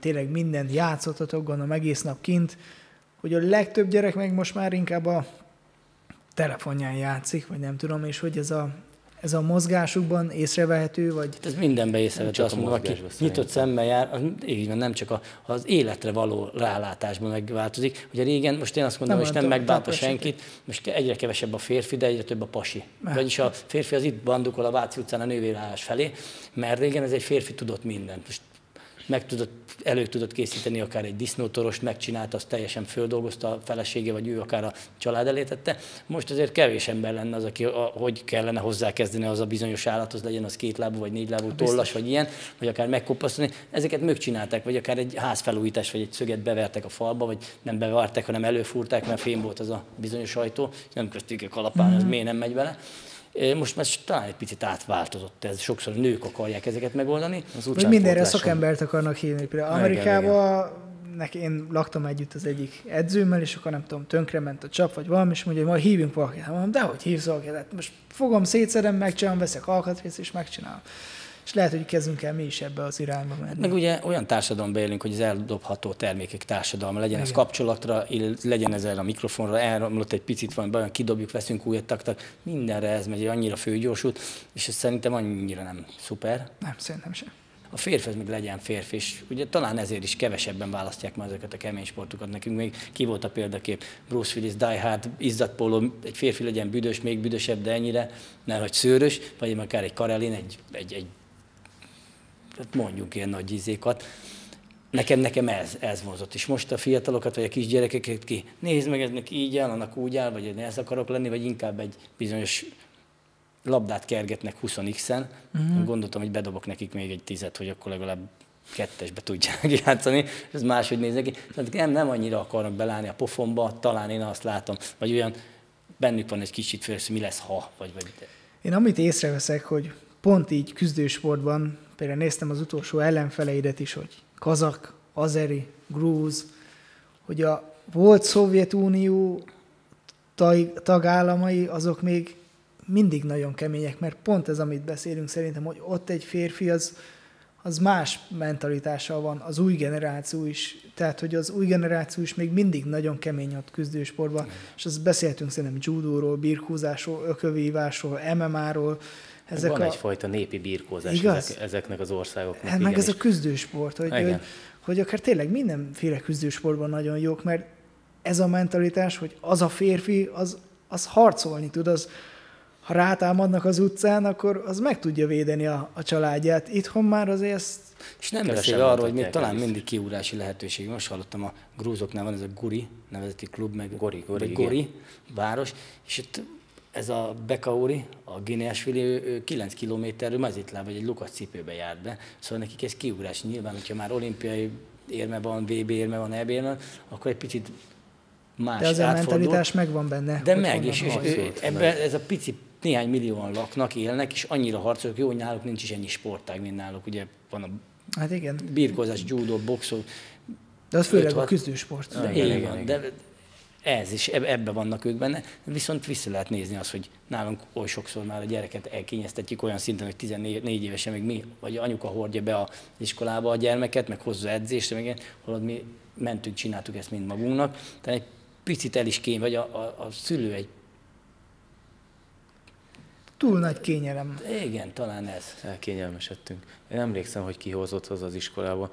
tényleg mindent játszottatok, gondolom egész nap kint, hogy a legtöbb gyerek meg most már inkább a telefonján játszik, vagy nem tudom, és hogy ez a, ez a mozgásukban észrevehető, vagy Hát Ez mindenbe észrevető, csak azt mondom, aki nyitott szemmel jár, az, így van, nem csak a, az életre való rálátásban megváltozik. Ugye régen, most én azt mondom, Nem és nem megbánta senkit, most egyre kevesebb a férfi, de egyre több a pasi. Vagyis a férfi az itt bandukol a Váci utcán a nővérállás felé, mert régen ez egy férfi tudott mindent. Most meg tudott, elő tudott készíteni akár egy disznótorost, megcsinálta, azt teljesen földolgozta a felesége, vagy ő akár a család elé tette. Most azért kevés ember lenne az, aki a, hogy kellene hozzákezdeni az a bizonyos állathoz, legyen az két lábú, vagy négy lábú, tollas, vagy ilyen, vagy akár megkopasztani. Ezeket megcsinálták, vagy akár egy házfelújítás, vagy egy szöget bevertek a falba, vagy nem bevertek, hanem előfúrták, mert fém volt az a bizonyos ajtó, és nem köztük a kalapálni, az miért nem megy bele. Most már talán egy picit átváltozott ez. Sokszor nők akarják ezeket megoldani. Az vagy mindenre szakembert akarnak hívni. Például Amerikában neki én laktam együtt az egyik edzőmmel, és akkor nem tudom, tönkrement a csap, vagy valami, és mondja, hogy majd hívjunk valakit. Hát mondom, de hogy hívsz valakit? Hát most fogom, szétszedem, megcsinálom, veszek alkatrészt, és megcsinálom. És lehet, hogy kezdünk el mi is ebbe az irányba menni. Meg ugye olyan társadalomban élünk, hogy az eldobható termékek társadalma legyen, ez Igen. kapcsolatra, ill- legyen ez erre a mikrofonra, elromlott egy picit van, olyan kidobjuk, veszünk újat, tak, tak, mindenre ez megy, annyira főgyorsult, és ez szerintem annyira nem szuper. Nem, szerintem sem. A férfi az még legyen férfi, és ugye talán ezért is kevesebben választják már ezeket a kemény sportokat. Nekünk még ki volt a példakép, Bruce Willis, Die Hard, izzadt póló, egy férfi legyen büdös, még büdösebb, de ennyire, ne hogy szőrös, vagy akár egy karelin, egy, egy, egy hát mondjuk ilyen nagy izékat. Nekem, nekem ez, ez vonzott. És most a fiatalokat, vagy a kisgyerekeket ki, nézd meg, eznek így áll, annak úgy áll, vagy én ez akarok lenni, vagy inkább egy bizonyos labdát kergetnek 20 x-en. Mhm. Mm. Gondoltam, hogy bedobok nekik még egy tizet, hogy akkor legalább kettesbe tudják játszani, és ez máshogy néz ki. Tehát nem, nem annyira akarnak belállni a pofomba, talán én azt látom, vagy olyan bennük van egy kicsit félsz, mi lesz, ha, vagy, vagy Én amit észreveszek, hogy pont így küzdősportban, például néztem az utolsó ellenfeleidet is, hogy kazak, azeri, grúz, hogy a volt Szovjetunió tag, tagállamai, azok még mindig nagyon kemények, mert pont ez, amit beszélünk szerintem, hogy ott egy férfi az, az más mentalitással van, az új generáció is, tehát hogy az új generáció is még mindig nagyon kemény ott küzdősportban, és azt beszéltünk szerintem judóról, birkózásról, ökövívásról, MMA-ról, ezek Van a... egyfajta népi birkózás ezek, ezeknek az országoknak. Hát meg ez a küzdősport, hogy, hogy, hogy akár tényleg mindenféle küzdősportban nagyon jók, mert ez a mentalitás, hogy az a férfi, az, az harcolni tud, az, ha rátámadnak az utcán, akkor az meg tudja védeni a, a családját. Itthon már azért ezt... És nem beszélve arról, hogy még talán mindig kiúrási lehetőség. Most hallottam, a grúzoknál van ez a Guri nevezeti klub, meg Gori, Gori, Gori város, és itt ez a Bekauri, a Gineásvili, ő, ő 9 kilométerről mezitláb, vagy egy lukas cipőbe járt be, szóval nekik ez kiugrás. Nyilván, hogyha már olimpiai érme van, VB érme van, EB érme, akkor egy picit más De az a mentalitás megvan benne. De meg, és, és ebben ez a pici néhány millióan laknak, élnek, és annyira harcolok, jó, hogy náluk nincs is ennyi sportág, mint náluk. Ugye van a hát igen. birkózás, judó, boxol. De az főleg a küzdősport. De, igen, igen, de ez is, ebbe vannak ők benne, viszont vissza lehet nézni azt, hogy nálunk oly sokszor már a gyereket elkényeztetjük olyan szinten, hogy 14 évesen még mi, vagy anyuka hordja be az iskolába a gyermeket, meg hozza edzésre, meg holott mi mentünk, csináltuk ezt mind magunknak, tehát egy picit el is kény, vagy a, a, a szülő egy Túl nagy kényelem. Igen, talán ez. Elkényelmesedtünk. Én emlékszem, hogy kihozott az az iskolába,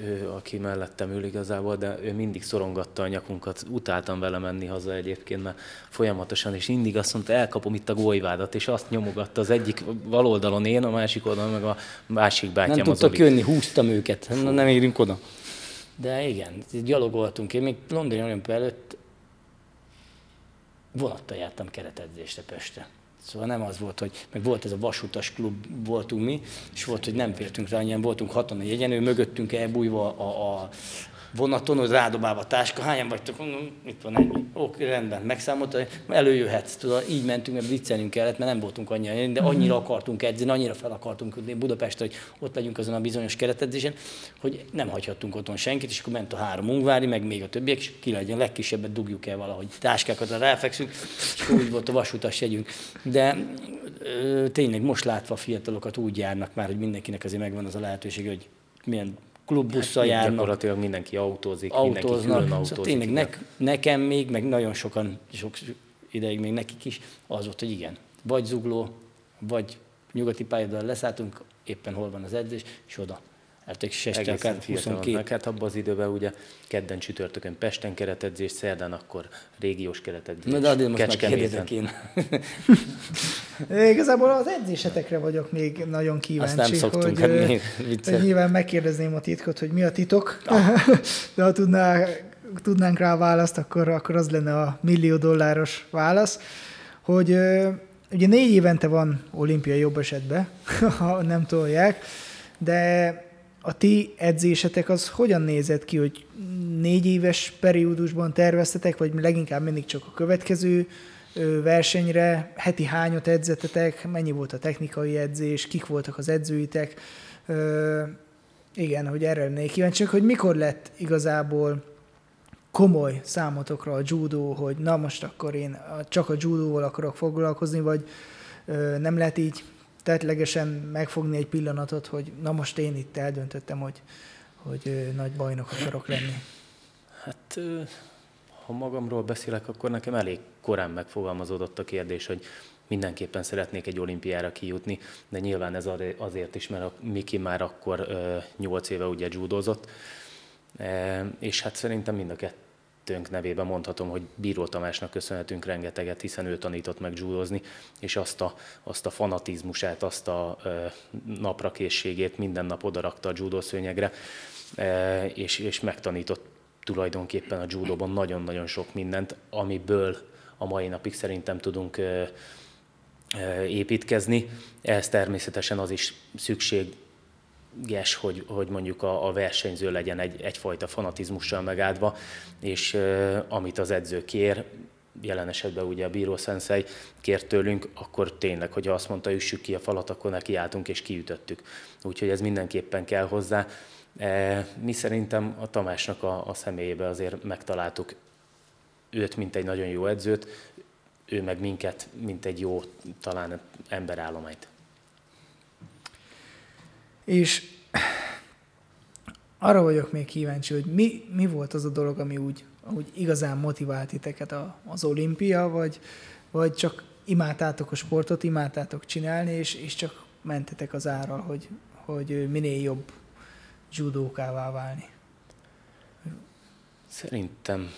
ő, aki mellettem ül igazából, de ő mindig szorongatta a nyakunkat, utáltam vele menni haza egyébként, mert folyamatosan, és mindig azt mondta, elkapom itt a golyvádat, és azt nyomogatta az egyik baloldalon én, a másik oldalon, meg a másik bátyám Nem tudtak jönni, húztam őket, Na, nem érünk oda. De igen, gyalogoltunk. Én még Londoni olimpia előtt vonattal jártam keretedzésre Pestre. Szóval nem az volt, hogy meg volt ez a vasutas klub, voltunk mi, és volt, hogy nem fértünk rá, annyian voltunk hatan a jegyen, ő mögöttünk elbújva a, a vonaton, hogy rádobálva a táska, hányan vagytok? Mondom, itt van ennyi. Oké, rendben, megszámolta, előjöhetsz. Tudod, így mentünk, mert blitzelnünk kellett, mert nem voltunk annyira, de annyira akartunk edzeni, annyira fel akartunk jutni Budapestre, hogy ott legyünk azon a bizonyos keretedzésen, hogy nem hagyhattunk otthon senkit, és akkor ment a három ungvári, meg még a többiek, és ki legyen, legkisebbet dugjuk el valahogy. Táskákat ráfekszünk, és úgy volt a vasutas jegyünk. De ö, tényleg most látva a fiatalokat úgy járnak már, hogy mindenkinek azért megvan az a lehetőség, hogy milyen klubbusszal hát, járnak. Gyakorlatilag mindenki autózik, autóznak. mindenki külön autózik. Szóval tényleg ne, nekem még, meg nagyon sokan, sok ideig még nekik is, az volt, hogy igen, vagy zugló, vagy nyugati pályadal leszálltunk, éppen hol van az edzés, és oda Hát és este akár 22. Meg hát abban az időben ugye kedden csütörtökön Pesten keretedzés, szerdán akkor régiós keretedzés. Na de addig most már én. Igazából az edzésetekre vagyok még nagyon kíváncsi. Azt nem szoktunk, hogy, hát mi, Nyilván megkérdezném a titkot, hogy mi a titok, ah. de ha tudná, tudnánk rá választ, akkor, akkor az lenne a millió dolláros válasz, hogy ugye négy évente van olimpia jobb esetben, ha nem tolják, de a ti edzésetek az hogyan nézett ki, hogy négy éves periódusban terveztetek, vagy leginkább mindig csak a következő versenyre, heti hányot edzetetek, mennyi volt a technikai edzés, kik voltak az edzőitek. Ö, igen, hogy erre lennék kíváncsi, hogy mikor lett igazából komoly számotokra a judo, hogy na most akkor én csak a judóval akarok foglalkozni, vagy ö, nem lehet így tettlegesen megfogni egy pillanatot, hogy na most én itt eldöntöttem, hogy, hogy nagy bajnok akarok lenni? Hát, ha magamról beszélek, akkor nekem elég korán megfogalmazódott a kérdés, hogy mindenképpen szeretnék egy olimpiára kijutni, de nyilván ez azért is, mert a Miki már akkor 8 éve ugye judozott, és hát szerintem mind a kettő kettőnk nevében mondhatom, hogy Bíró Tamásnak köszönhetünk rengeteget, hiszen ő tanított meg dzsúdozni, és azt a, azt a fanatizmusát, azt a e, naprakészségét minden nap odarakta a dzsúdószőnyegre, e, és, és megtanított tulajdonképpen a dzsúdóban nagyon-nagyon sok mindent, amiből a mai napig szerintem tudunk e, építkezni. Ehhez természetesen az is szükség ges, hogy, hogy mondjuk a, a versenyző legyen egy, egyfajta fanatizmussal megáldva, és uh, amit az edző kér, jelen esetben ugye a bíró szenszei kért tőlünk, akkor tényleg, hogy azt mondta, üssük ki a falat, akkor nekiálltunk és kiütöttük. Úgyhogy ez mindenképpen kell hozzá. E, mi szerintem a Tamásnak a, a személyébe azért megtaláltuk őt, mint egy nagyon jó edzőt, ő meg minket, mint egy jó, talán emberállományt. És arra vagyok még kíváncsi, hogy mi, mi volt az a dolog, ami úgy, úgy igazán motivált titeket az olimpia, vagy, vagy csak imádtátok a sportot, imádtátok csinálni, és, és csak mentetek az árral, hogy, hogy minél jobb judókává válni? Szerintem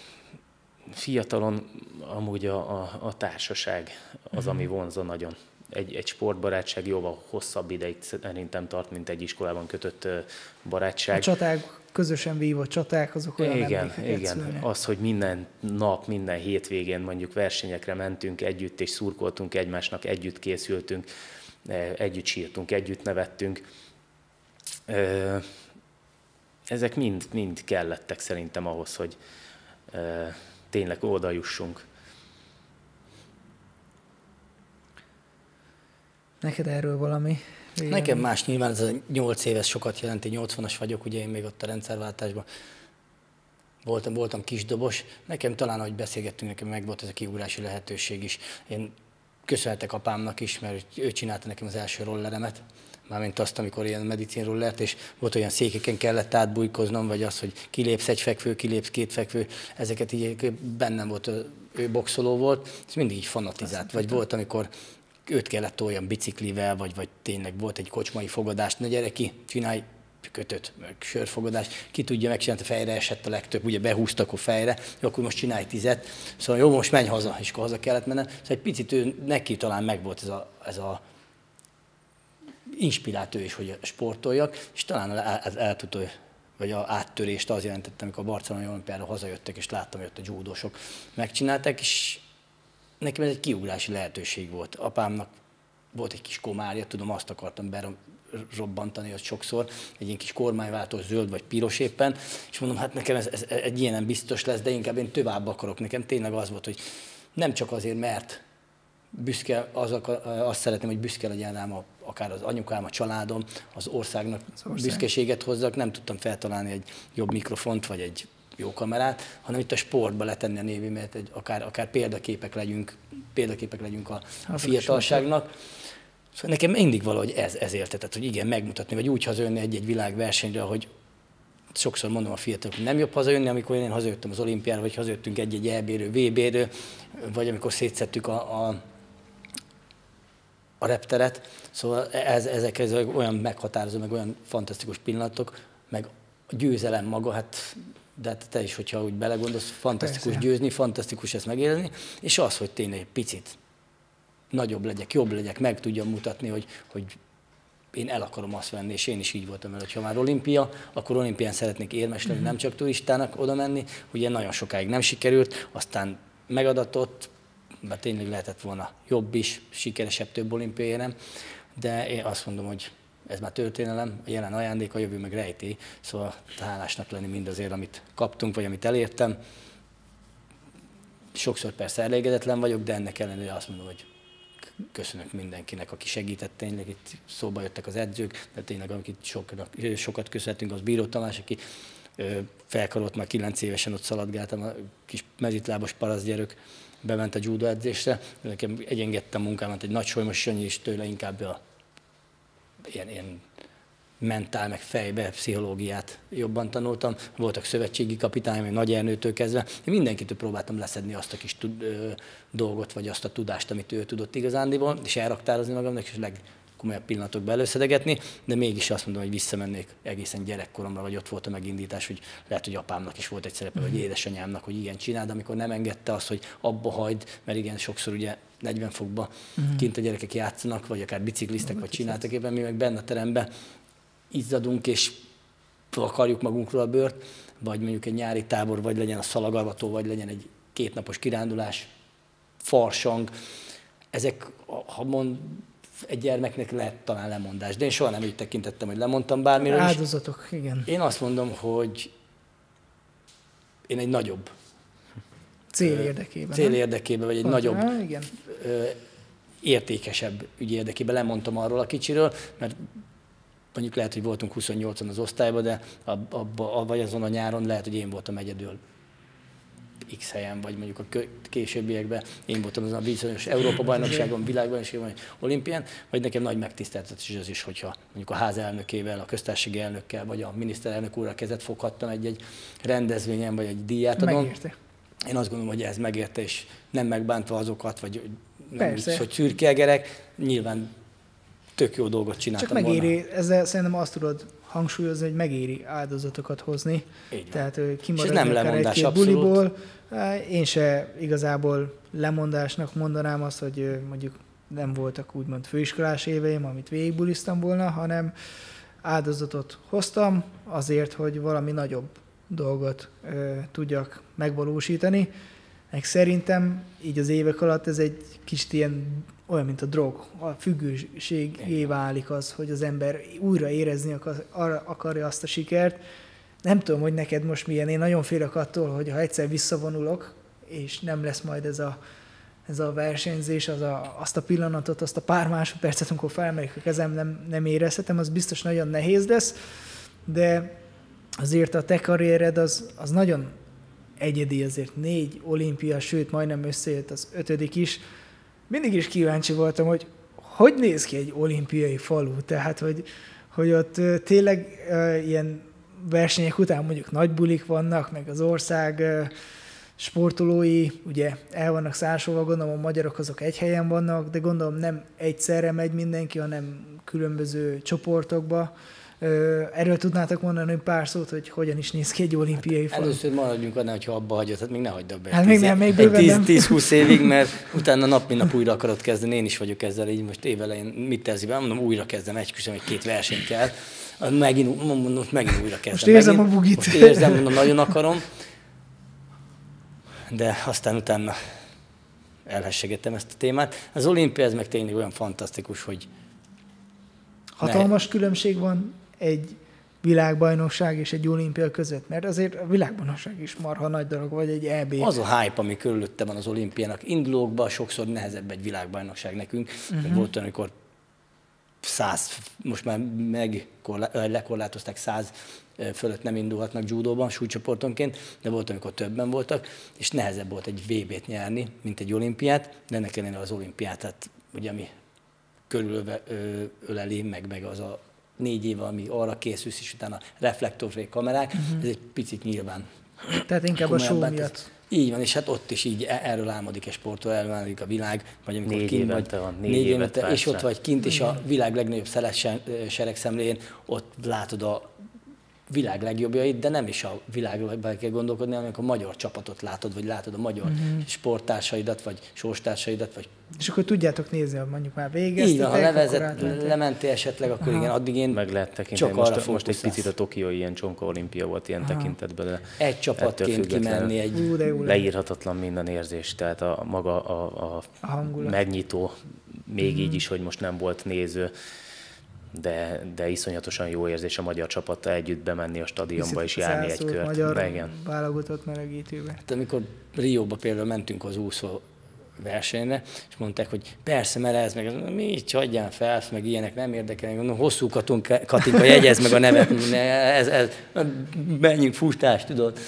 fiatalon amúgy a, a, a társaság az, ami vonza nagyon. Egy, egy sportbarátság jóval hosszabb ideig szerintem tart, mint egy iskolában kötött barátság. A csaták, közösen vívott csaták, azok olyan Igen, igen. Szülni. Az, hogy minden nap, minden hétvégén mondjuk versenyekre mentünk együtt, és szurkoltunk egymásnak, együtt készültünk, együtt sírtunk, együtt nevettünk ezek mind, mind kellettek szerintem ahhoz, hogy e, tényleg oda jussunk. Neked erről valami? Igen. Nekem más nyilván ez a 8 éves sokat jelenti, 80-as vagyok, ugye én még ott a rendszerváltásban voltam, voltam kisdobos. Nekem talán, ahogy beszélgettünk, nekem meg volt ez a kiugrási lehetőség is. Én köszönhetek apámnak is, mert ő csinálta nekem az első rolleremet, mármint azt, amikor ilyen medicinról lett, és volt olyan székeken kellett átbújkoznom, vagy az, hogy kilépsz egy fekvő, kilépsz két fekvő, ezeket így bennem volt, ő boxoló volt, ez mindig így fanatizált. Vagy volt, amikor őt kellett olyan biciklivel, vagy, vagy tényleg volt egy kocsmai fogadást, na gyere ki, csinálj kötött, meg sörfogadás, ki tudja, megcsinálta, fejre esett a legtöbb, ugye behúztak a fejre, jó, akkor most csinálj tizet, szóval jó, most menj haza, és akkor haza kellett mennem. Szóval egy picit ő, neki talán megvolt ez a, ez a inspirált ő is, hogy sportoljak, és talán el, el tudta, vagy a áttörést az jelentette, amikor a Barcelona olimpiára hazajöttek, és láttam, hogy ott a judósok megcsinálták, és nekem ez egy kiugrási lehetőség volt. Apámnak volt egy kis komárja, tudom, azt akartam berobbantani ott sokszor, egy ilyen kis kormányváltó, zöld vagy piros éppen, és mondom, hát nekem ez, ez egy ilyen nem biztos lesz, de inkább én tovább akarok. Nekem tényleg az volt, hogy nem csak azért, mert büszke, az, azt szeretném, hogy büszke legyen rám a, akár az anyukám, a családom, az országnak az ország. büszkeséget hozzak. Nem tudtam feltalálni egy jobb mikrofont, vagy egy jó kamerát, hanem itt a sportba letenni a névimet, egy, akár, akár példaképek legyünk, példaképek legyünk a, a fiatalságnak. Szóval nekem mindig valahogy ez, ez értetett, hogy igen, megmutatni, vagy úgy hazajönni egy-egy világversenyre, hogy sokszor mondom a fiatalok, hogy nem jobb hazajönni, amikor én hazajöttem az olimpiára, vagy hazajöttünk egy-egy EB-ről, VB-ről, vagy amikor szétszettük a, a a repteret. Szóval ez, ezek, ezek olyan meghatározó, meg olyan fantasztikus pillanatok, meg a győzelem maga, hát de hát te is, hogyha úgy belegondolsz, fantasztikus Persze. győzni, fantasztikus ezt megélni, és az, hogy tényleg egy picit nagyobb legyek, jobb legyek, meg tudjam mutatni, hogy, hogy én el akarom azt venni, és én is így voltam el, ha már olimpia, akkor olimpián szeretnék érmes lenni, nem csak turistának oda menni. Ugye nagyon sokáig nem sikerült, aztán megadatott, mert tényleg lehetett volna jobb is, sikeresebb több olimpiai nem, de én azt mondom, hogy ez már történelem, a jelen ajándék, a jövő meg rejtély, szóval hálásnak lenni mindazért, amit kaptunk, vagy amit elértem. Sokszor persze elégedetlen vagyok, de ennek ellenére azt mondom, hogy köszönök mindenkinek, aki segített, tényleg itt szóba jöttek az edzők, de tényleg akit sokat, sokat köszönhetünk, az Bíró Tamás, aki felkarolt már kilenc évesen, ott szaladgáltam, a kis mezitlábos parasztgyerek, bement a judo edzésre, nekem egyengedtem munkámat, egy nagy solymos Sanyi is tőle inkább a ilyen, ilyen mentál, meg fejbe, pszichológiát jobban tanultam. Voltak szövetségi kapitányok, Nagy Ernőtől kezdve. Én mindenkitől próbáltam leszedni azt a kis tud, ö, dolgot, vagy azt a tudást, amit ő tudott igazándiból, és elraktározni magamnak, és leg, komolyabb pillanatokba előszedegetni, de mégis azt mondom, hogy visszamennék egészen gyerekkoromra, vagy ott volt a megindítás, hogy lehet, hogy apámnak is volt egy szerepe, vagy mhm. édesanyámnak, hogy igen csináld, amikor nem engedte azt, hogy abba hagyd, mert igen, sokszor ugye 40 fokba uh-huh. kint a gyerekek játszanak, vagy akár bicikliztek, vagy csináltak éppen, mi meg benne a teremben izzadunk, és akarjuk magunkról a bőrt, vagy mondjuk egy nyári tábor, vagy legyen a szalagalvató, vagy legyen egy kétnapos kirándulás, farsang. Ezek, ha mond, egy gyermeknek lehet talán lemondás, de én soha nem így tekintettem, hogy lemondtam bármiről. is. Áldozatok, igen. Én azt mondom, hogy én egy nagyobb Cél érdekében. cél érdekében, vagy egy Pont, nagyobb, Igen. Értékesebb ügy érdekében lemondtam arról a kicsiről, mert mondjuk lehet, hogy voltunk 28-an az osztályban, de ab- abba, vagy azon a nyáron lehet, hogy én voltam egyedül X helyen, vagy mondjuk a későbbiekben én voltam azon a bizonyos Európa-bajnokságon, világbajnokságon, vagy olimpián, vagy nekem nagy megtiszteltetés az is, hogyha mondjuk a ház elnökével, a köztársasági elnökkel, vagy a miniszterelnök úrral kezet foghattam egy-egy rendezvényen, vagy egy díjátadón. Megérte. Én azt gondolom, hogy ez megérte, és nem megbántva azokat, vagy Persze. úgy, hogy szürkelgerek, nyilván tök jó dolgot csináltam Csak megéri, volna. ezzel szerintem azt tudod hangsúlyozni, hogy megéri áldozatokat hozni. Így. Tehát kimaradni nem lemondás, abszolút. buliból. Á, Én se igazából lemondásnak mondanám azt, hogy ö, mondjuk nem voltak úgymond főiskolás éveim, amit végigbuliztam volna, hanem áldozatot hoztam azért, hogy valami nagyobb dolgot ö, tudjak megvalósítani. Meg szerintem így az évek alatt ez egy kicsit ilyen olyan, mint a drog, a függőségé válik az, hogy az ember újra érezni akar, akarja azt a sikert. Nem tudom, hogy neked most milyen, én nagyon félek attól, hogy ha egyszer visszavonulok, és nem lesz majd ez a, ez a versenyzés, az a, azt a pillanatot, azt a pár másodpercet, amikor felmegyek a kezem, nem, nem érezhetem, az biztos nagyon nehéz lesz, de azért a te karriered az, az nagyon egyedi, azért négy olimpia, sőt majdnem összejött az ötödik is. Mindig is kíváncsi voltam, hogy hogy néz ki egy olimpiai falu, tehát hogy, hogy ott tényleg ö, ilyen versenyek után mondjuk nagy bulik vannak, meg az ország ö, sportolói, ugye el vannak szársolva, gondolom a magyarok azok egy helyen vannak, de gondolom nem egyszerre megy mindenki, hanem különböző csoportokba. Erről tudnátok mondani pár szót, hogy hogyan is néz ki egy olimpiai falu? Először maradjunk annál, hogyha abba hagyod, hát még ne hagyd abba. egy Hát még nem, még bőven nem. 10-20 évig, mert utána nap mint nap újra akarod kezdeni, én is vagyok ezzel, így most évelején mit terziben, mondom, újra kezdem, egy küszöm, hogy két verseny kell, megint, mondom, megint újra kezdem. Most érzem megint. a bugit. Most érzem, mondom, nagyon akarom, de aztán utána elhessegettem ezt a témát. Az olimpia, ez meg tényleg olyan fantasztikus, hogy Hatalmas különbség van egy világbajnokság és egy olimpia között, mert azért a világbajnokság is marha nagy dolog, vagy egy EB. Az a hype, ami körülötte van az olimpiának, indulókban sokszor nehezebb egy világbajnokság nekünk. Uh-huh. Volt olyan, amikor száz, most már meg lekorlátozták száz fölött nem indulhatnak judóban, súlycsoportonként, de volt, amikor többen voltak, és nehezebb volt egy VB-t nyerni, mint egy olimpiát, de ennek ellenére az olimpiát, tehát ugye ami körülöleli, meg, meg az a négy év, ami arra készülsz, és utána reflektorfék kamerák, uh-huh. ez egy picit nyilván Tehát inkább a show miatt. Így van, és hát ott is így e- erről álmodik egy sportoló, erről álmodik a világ, vagy amikor Négy kint vagy, évente van, négy négy évet évente, és ott vagy kint, és a világ legnagyobb szeles- seregszemlén ott látod a világ legjobbjait, de nem is a világban kell gondolkodni, hanem a magyar csapatot látod, vagy látod a magyar Mhm. uh-huh. sporttársaidat, vagy sorstársaidat, vagy És akkor tudjátok nézni, hogy mondjuk már így végeztetek, van, ha levezet, lementél esetleg, akkor igen, addig én Meg lehet tekinteni. csak arra Most, most egy picit a Tokiói ilyen csonka olimpia volt ilyen tekintetben, de Egy csapatként kimenni egy Ú, de jó leírhatatlan minden érzés, tehát a maga a, a, A megnyitó, még Mhm. így is, hogy most nem volt néző, de, de iszonyatosan jó érzés a magyar csapattal együtt bemenni a stadionba és járni egy kört. Magyar De igen. válogatott melegítőbe. Hát amikor Rióba például mentünk az úszó versenyre, és mondták, hogy persze, mert ez meg, mi csadján fel, meg ilyenek nem érdekel. Mondom, hosszú katunk, Katinka, jegyez meg a nevet, ez, ez, menjünk futás, tudod.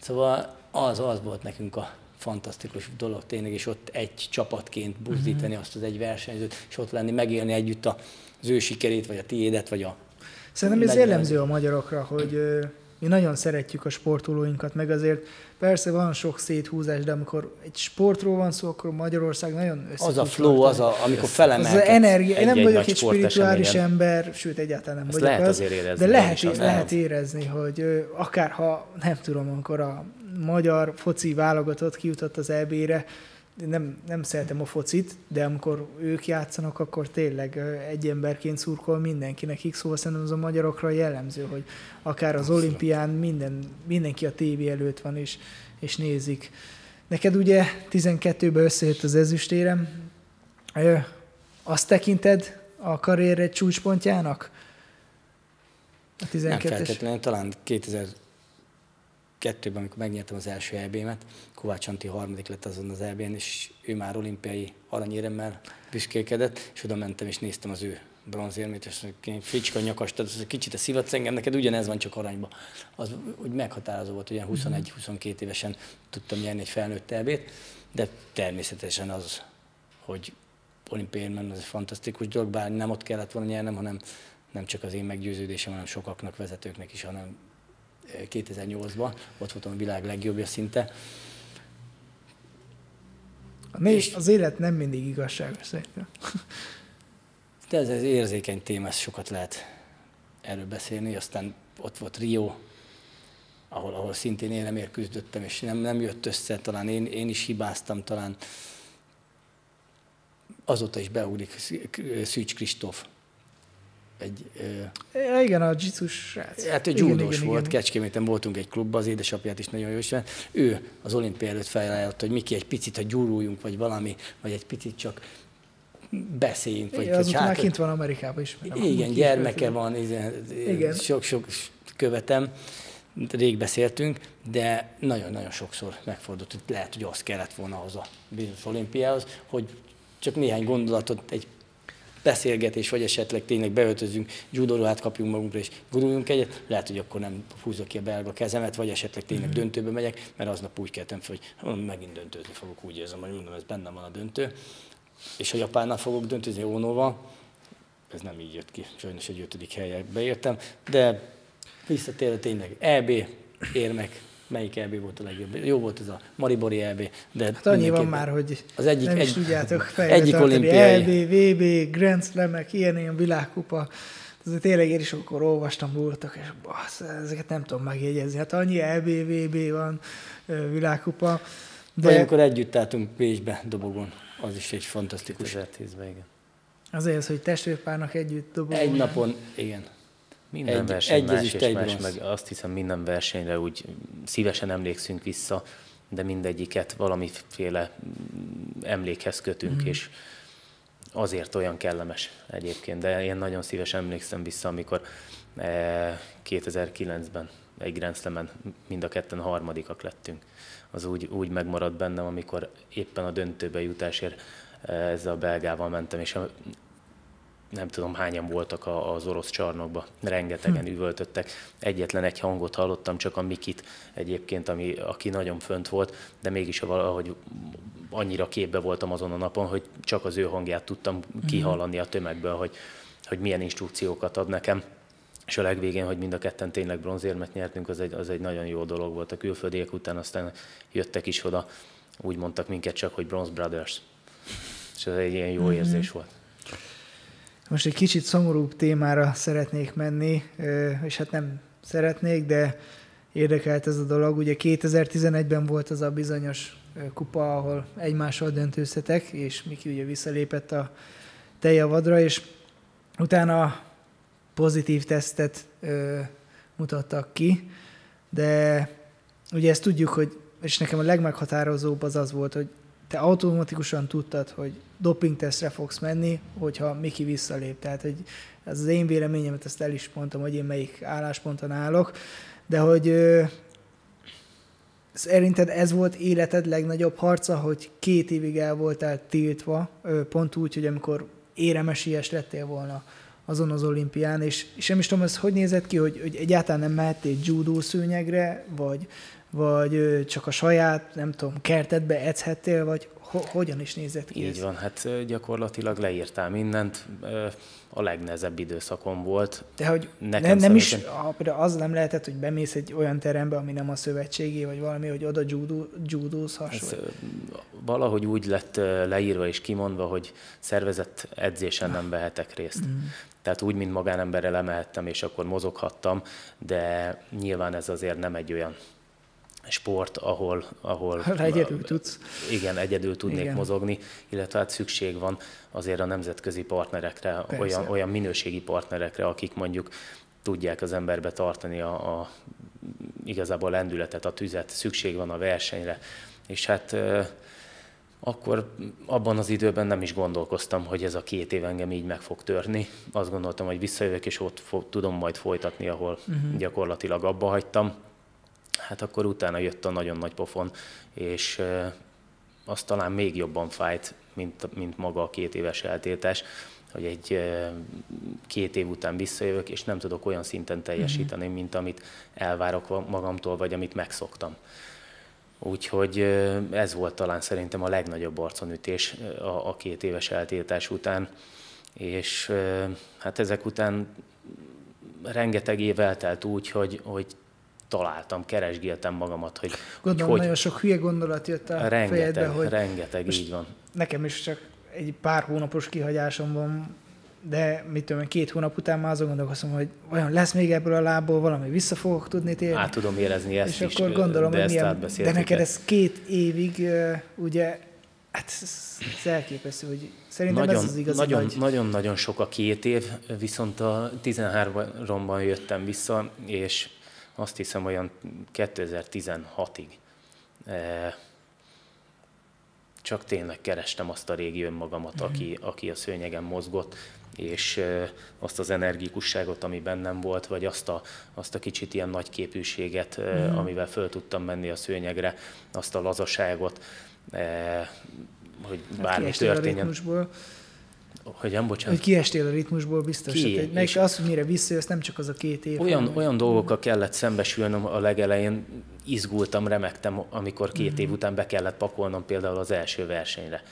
Szóval az, az volt nekünk a fantasztikus dolog tényleg, és ott egy csapatként buzdítani azt az egy versenyzőt, és ott lenni, megélni együtt a, az ő sikerét, vagy a tiédet, vagy a Szerintem ez jellemző a magyarokra, hogy mi nagyon szeretjük a sportolóinkat, meg azért persze van sok széthúzás, de amikor egy sportról van szó, akkor Magyarország nagyon össze az a flow, az, a, amikor Az az felemelkedsz. energia, én nem vagyok egy spirituális ember, sőt egyáltalán nem Ezt vagyok lehet az, érezni, de lehet, azt lehet érezni, hogy akár ha, nem tudom, amikor a magyar foci válogatott kijutott az EB-re, nem, nem szeretem a focit, de amikor ők játszanak, akkor tényleg egy emberként szurkol mindenki nekik, szóval szerintem az a magyarokra jellemző, hogy akár az olimpián minden, mindenki a tévé előtt van és, és nézik. Neked ugye 12-ben összejött az ezüstérem, azt tekinted a karrier egy csúcspontjának? A 12-es? Nem feltétlenül, talán 2002-ben, amikor megnyertem az első EB-met, Kovács Antti harmadik lett azon az EB-n, és ő már olimpiai aranyéremmel büszkélkedett, és oda mentem és néztem az ő bronzérmét, és fricska nyakas, tehát az kicsit a szivatsz engem, neked ugyanez van, csak aranyba. Az úgy meghatározó volt, hogy 21-22 évesen tudtam nyerni egy felnőtt elbét, de természetesen az, hogy olimpiai az egy fantasztikus dolog, bár nem ott kellett volna nyernem, hanem nem csak az én meggyőződésem, hanem sokaknak, vezetőknek is, hanem 2008-ban, eh, ott voltam a világ legjobbja szinte. A és az élet nem mindig igazságos szerintem. De ez az érzékeny téma, ez sokat lehet erről beszélni. Aztán ott volt Rio, ahol, ahol szintén én nem küzdöttem, és nem, nem jött össze, talán én, én is hibáztam, talán azóta is beugrik Szűcs Kristóf. Egy, ö... igen, a jitsus srác. Hát ő judós volt, igen. Kecskeméten voltunk egy klubban, az édesapját is nagyon jó ismer. Ő az olimpia előtt felajánlott, hogy Miki, egy picit, ha gyúruljunk, vagy valami, vagy egy picit csak beszéljünk. Vagy, az már kint van Amerikában is. Igen, gyermeke van, igen. sok-sok követem, rég beszéltünk, de nagyon-nagyon sokszor megfordult, hogy lehet, hogy az kellett volna ahhoz a bizonyos olimpiához, hogy csak néhány gondolatot, egy beszélgetés, vagy esetleg tényleg beöltözünk, judoruhát kapjunk magunkra, és guruljunk egyet, lehet, hogy akkor nem húzok ki a belga kezemet, vagy esetleg tényleg mm-hmm. döntőbe megyek, mert aznap úgy keltem fel, hogy megint döntőzni fogok, úgy érzem, hogy mondom, ez bennem van a döntő. És a Japánnal fogok döntőzni Ónóval, ez nem így jött ki, sajnos egy ötödik helyre beértem, de visszatérve tényleg EB, érmek, melyik EB volt a legjobb. Jó volt ez a Maribori EB, de hát annyi van már, hogy az egyik, nem is egy, tudjátok egyik olimpiai. EB, VB, Grand Slam-ek, ilyen, ilyen világkupa. Ez tényleg én is akkor olvastam voltak, és bassz, ezeket nem tudom megjegyezni. Hát annyi EB, VB van, világkupa. De... Vagy amikor együtt álltunk Pécsbe dobogon, az is egy fantasztikus. 2010-ben, igen. Azért, hogy testvérpárnak együtt dobogon. Egy napon, igen. Minden egy, verseny egy más és más, meg azt hiszem minden versenyre úgy szívesen emlékszünk vissza, de mindegyiket valamiféle emlékhez kötünk, mm. és azért olyan kellemes egyébként. De én nagyon szívesen emlékszem vissza, amikor 2009-ben eh, egy Grand Slam-en mind a ketten harmadikak lettünk. Az úgy, úgy megmaradt bennem, amikor éppen a döntőbe jutásért eh, ezzel a belgával mentem, és nem tudom hányan voltak az orosz csarnokban, rengetegen hm. üvöltöttek. Egyetlen egy hangot hallottam, csak a Mikit egyébként, ami, aki nagyon fönt volt, de mégis valahogy annyira képbe voltam azon a napon, hogy csak az ő hangját tudtam hm. kihallani a tömegből, hogy, hogy milyen instrukciókat ad nekem. És a legvégén, hogy mind a ketten tényleg bronzérmet nyertünk, az egy, az egy nagyon jó dolog volt. A külföldiek után aztán jöttek is oda, úgy mondtak minket csak, hogy Bronze Brothers. És ez egy ilyen jó mm-hmm. érzés volt. Most egy kicsit szomorúbb témára szeretnék menni, és hát nem szeretnék, de érdekelt ez a dolog. Ugye 2011-ben volt az a bizonyos kupa, ahol egymással döntőztetek, és Miki ugye visszalépett a tejavadra, és utána pozitív tesztet ö, mutattak ki, de ugye ezt tudjuk, hogy, és nekem a legmeghatározóbb az az volt, hogy te automatikusan tudtad, hogy dopingtesztre fogsz menni, hogyha Miki visszalép. Tehát, hogy ez az én véleményemet, ezt el is mondtam, hogy én melyik állásponton állok, de hogy ö, szerinted ez volt életed legnagyobb harca, hogy két évig el voltál tiltva, pont úgy, hogy amikor éremesies lettél volna azon az olimpián, és, és nem is tudom, ez hogy nézett ki, hogy, hogy egyáltalán nem mehettél judó szőnyegre, vagy, vagy csak a saját, nem tudom, kertedbe edzhettél, vagy hogyan is nézett ki Így ez? van, hát gyakorlatilag leírtál mindent, a legnehezebb időszakom volt. De hogy Nekem nem, nem is, az nem lehetett, hogy bemész egy olyan terembe, ami nem a szövetségi, vagy valami, hogy oda judózhass? Valahogy úgy lett leírva és kimondva, hogy szervezett edzésen nem vehetek részt. Mm. Tehát úgy, mint magánemberre lemehettem, és akkor mozoghattam, de nyilván ez azért nem egy olyan sport, ahol... ahol egyedül tudsz. Igen, egyedül tudnék igen. mozogni, illetve hát szükség van azért a nemzetközi partnerekre, olyan, olyan minőségi partnerekre, akik mondjuk tudják az emberbe tartani a, a igazából lendületet, a tüzet, szükség van a versenyre. És hát akkor abban az időben nem is gondolkoztam, hogy ez a két év engem így meg fog törni. Azt gondoltam, hogy visszajövök, és ott fog, tudom majd folytatni, ahol uh-huh. gyakorlatilag abba hagytam. Hát akkor utána jött a nagyon nagy pofon, és az talán még jobban fájt, mint, mint maga a két éves eltiltás, hogy egy két év után visszajövök, és nem tudok olyan szinten teljesíteni, uh-huh. mint amit elvárok magamtól, vagy amit megszoktam. Úgyhogy ez volt talán szerintem a legnagyobb arconütés a, a két éves eltiltás után, és hát ezek után rengeteg év eltelt úgy, hogy, hogy találtam, keresgéltem magamat, hogy Gondolom, hogy, nagyon sok hülye gondolat jött a rengeteg, fejedbe, hogy rengeteg, így van. Nekem is csak egy pár hónapos kihagyásom van de mit tudom, két hónap után már azon gondolkozom, hogy olyan lesz még ebből a lábból valami, vissza fogok tudni térni. Át tudom érezni ezt és is, akkor gondolom, de, hogy milyen, de neked ez két évig, ugye, hát ez elképesztő, hogy szerintem nagyon, ez az igazi nagyon, nagy... Nagyon, nagyon sok a két év, viszont a 13-ban jöttem vissza, és azt hiszem olyan 2016-ig csak tényleg kerestem azt a régi önmagamat, mm. aki, aki a szőnyegen mozgott, és azt az energikusságot, ami bennem volt, vagy azt a, azt a kicsit ilyen nagy képűséget, mm. amivel föl tudtam menni a szőnyegre, azt a lazaságot, hogy hát bármi történjen. Hogyan, bocsánat? Hogy kiestél a ritmusból biztos. Ki, hát, és az, hogy mire visszajössz, nem csak az a két év. Olyan, hanem, olyan dolgokkal kellett szembesülnöm a legelején, izgultam, remektem, amikor két mm. év után be kellett pakolnom például az első versenyre.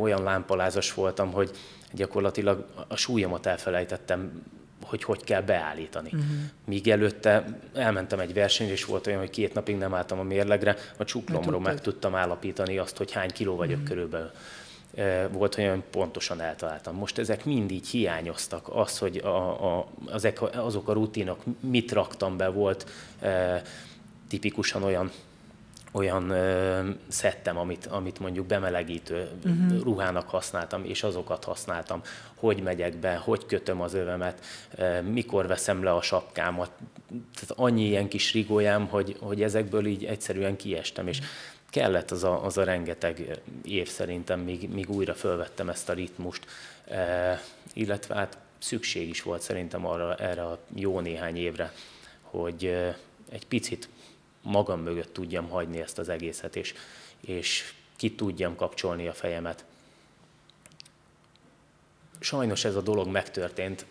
Olyan lámpalázas voltam, hogy gyakorlatilag a súlyomat elfelejtettem, hogy hogy kell beállítani. Uh-huh. Míg előtte elmentem egy versenyre, és volt olyan, hogy két napig nem álltam a mérlegre, a csuklomról meg tudtam állapítani azt, hogy hány kiló vagyok uh-huh. körülbelül volt olyan, pontosan eltaláltam. Most ezek mind így hiányoztak. Az, hogy a, a, azek, azok a rutinok, mit raktam be, volt e, tipikusan olyan olyan ö, szettem, amit, amit mondjuk bemelegítő uh-huh. ruhának használtam, és azokat használtam, hogy megyek be, hogy kötöm az övemet, ö, mikor veszem le a sapkámat. Tehát annyi ilyen kis rigójám, hogy, hogy ezekből így egyszerűen kiestem, és kellett az a, az a rengeteg év szerintem, míg, míg újra fölvettem ezt a ritmust, e, illetve hát szükség is volt szerintem arra, erre a jó néhány évre, hogy e, egy picit magam mögött tudjam hagyni ezt az egészet, és, és ki tudjam kapcsolni a fejemet. Sajnos ez a dolog megtörtént,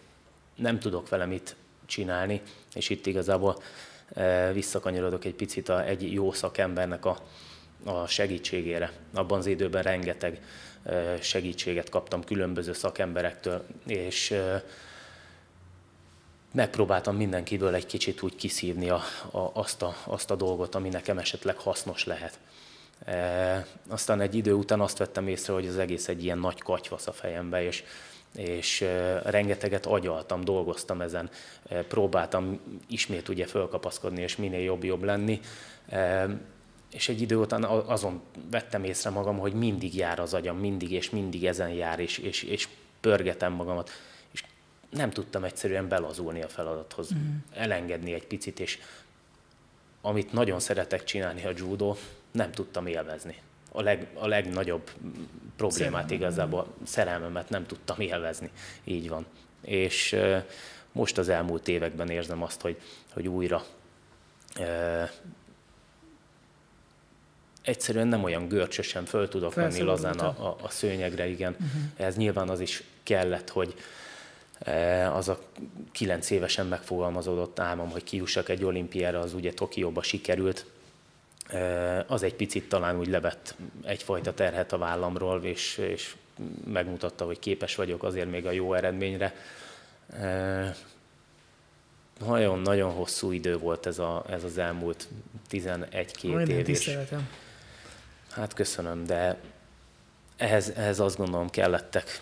nem tudok vele mit csinálni, és itt igazából e, visszakanyarodok egy picit a, egy jó szakembernek a, a segítségére. Abban az időben rengeteg segítséget kaptam különböző szakemberektől, és megpróbáltam mindenkiből egy kicsit úgy kiszívni a, a, azt, a, azt a dolgot, ami nekem esetleg hasznos lehet. Aztán egy idő után azt vettem észre, hogy az egész egy ilyen nagy katyvasz a fejembe, és, és rengeteget agyaltam, dolgoztam ezen, próbáltam ismét ugye fölkapaszkodni, és minél jobb-jobb lenni. És egy idő után azon vettem észre magam, hogy mindig jár az agyam, mindig és mindig ezen jár, és, és, és pörgetem magamat. És nem tudtam egyszerűen belazulni a feladathoz, mm. elengedni egy picit, és amit nagyon szeretek csinálni a judo, nem tudtam élvezni. A, leg, a legnagyobb problémát Szerelmem. igazából, szerelmemet nem tudtam élvezni. Így van. És most az elmúlt években érzem azt, hogy, hogy újra egyszerűen nem olyan görcsösen föl tudok menni lazán a, a, a szőnyegre, igen. Uh-huh. Ez nyilván az is kellett, hogy e, az a kilenc évesen megfogalmazódott álmom, hogy kijussak egy olimpiára, az ugye Tokióba sikerült. E, az egy picit talán úgy levett egyfajta terhet a vállamról, és, és megmutatta, hogy képes vagyok azért még a jó eredményre. Nagyon-nagyon hosszú idő volt ez, a, ez az elmúlt 11-2 év. És, Hát köszönöm, de ehhez, ehhez azt gondolom kellettek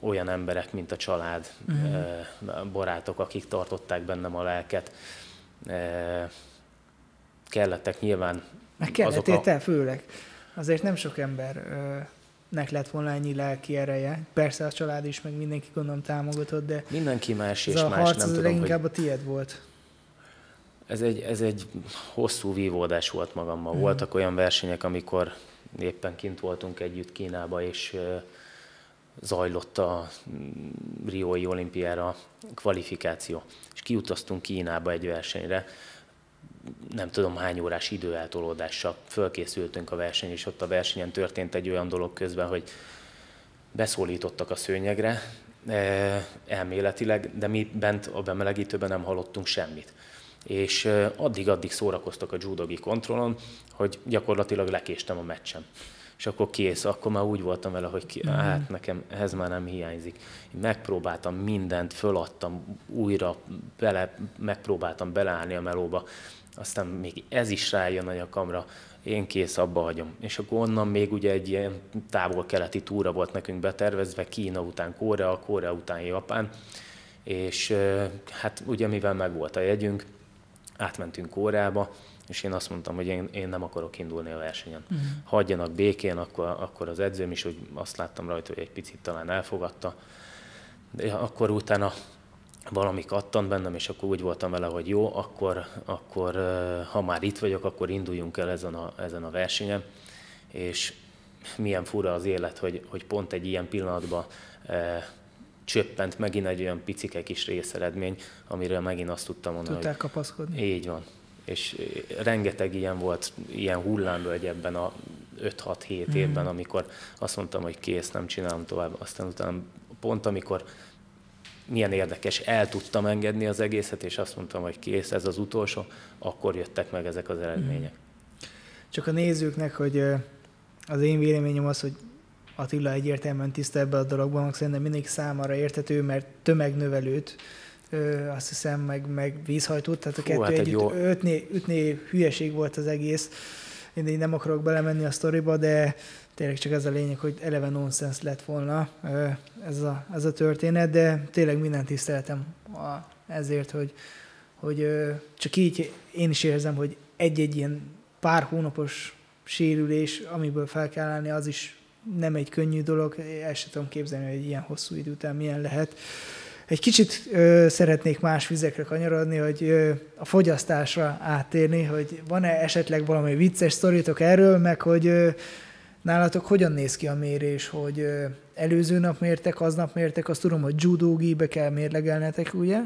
olyan emberek, mint a család, uh-huh. barátok, akik tartották bennem a lelket. Kellettek nyilván Meg kellett azok a... főleg. Azért nem sok embernek lett volna ennyi lelki ereje. Persze a család is, meg mindenki gondolom támogatott, de... Mindenki más és a más, harc nem az tudom, leginkább hogy... a tied volt. Ez egy, ez egy hosszú vívódás volt magammal. Mm. Voltak olyan versenyek, amikor éppen kint voltunk együtt Kínába, és zajlott a mm, Riói olimpiára kvalifikáció, és kiutaztunk Kínába egy versenyre, nem tudom hány órás időeltolódással fölkészültünk a verseny, és ott a versenyen történt egy olyan dolog közben, hogy beszólítottak a szőnyegre, elméletileg, de mi bent a bemelegítőben nem hallottunk semmit. És addig-addig szórakoztak a judogi kontrollon, hogy gyakorlatilag lekéstem a meccsem. És akkor kész, akkor már úgy voltam vele, hogy ki, mm. hát nekem ez már nem hiányzik. Én megpróbáltam mindent, föladtam újra, bele, megpróbáltam beleállni a melóba, aztán még ez is rájön a nyakamra, én kész, abba hagyom. És akkor onnan még ugye egy ilyen távol-keleti túra volt nekünk betervezve, Kína után Korea, Korea után Japán, és hát ugye mivel meg volt a jegyünk, átmentünk Koreába, és én azt mondtam, hogy én, én nem akarok indulni a versenyen. Uh-huh. Hagyjanak békén, akkor, akkor az edzőm is, hogy azt láttam rajta, hogy egy picit talán elfogadta. De akkor utána valami kattant bennem, és akkor úgy voltam vele, hogy jó, akkor, akkor ha már itt vagyok, akkor induljunk el ezen a, ezen a versenyen. És milyen fura az élet, hogy, hogy pont egy ilyen pillanatban csöppent megint egy olyan picike kis részeredmény, amiről megint azt tudtam mondani, Tudták hogy kapaszkodni. Így van. És rengeteg ilyen volt, ilyen hullámvölgy ebben a 5-6-7 mm. évben, amikor azt mondtam, hogy kész, nem csinálom tovább. Aztán utána pont amikor milyen érdekes, el tudtam engedni az egészet, és azt mondtam, hogy kész, ez az utolsó, akkor jöttek meg ezek az eredmények. Csak a nézőknek, hogy az én véleményem az, hogy Attila egyértelműen tiszta ebbe a dologban, szerintem mindig számára értető, mert tömegnövelőt, azt hiszem, meg, meg vízhajtót, tehát a kettő Hú, hát együtt jó... ütné, ütné hülyeség volt az egész. Én így nem akarok belemenni a sztoriba, de tényleg csak ez a lényeg, hogy eleve nonsens lett volna ez a, ez a történet, de tényleg minden tiszteletem ezért, hogy, hogy csak így én is érzem, hogy egy-egy ilyen pár hónapos sérülés, amiből fel kell állni, az is nem egy könnyű dolog, el sem tudom képzelni, hogy ilyen hosszú idő után milyen lehet. Egy kicsit ö, szeretnék más vizekre kanyarodni, hogy ö, a fogyasztásra áttérni, hogy van-e esetleg valami vicces sztoritok erről, meg hogy ö, Nálatok hogyan néz ki a mérés, hogy előző nap mértek, aznap mértek, azt tudom, hogy judógibe kell mérlegelnetek, ugye?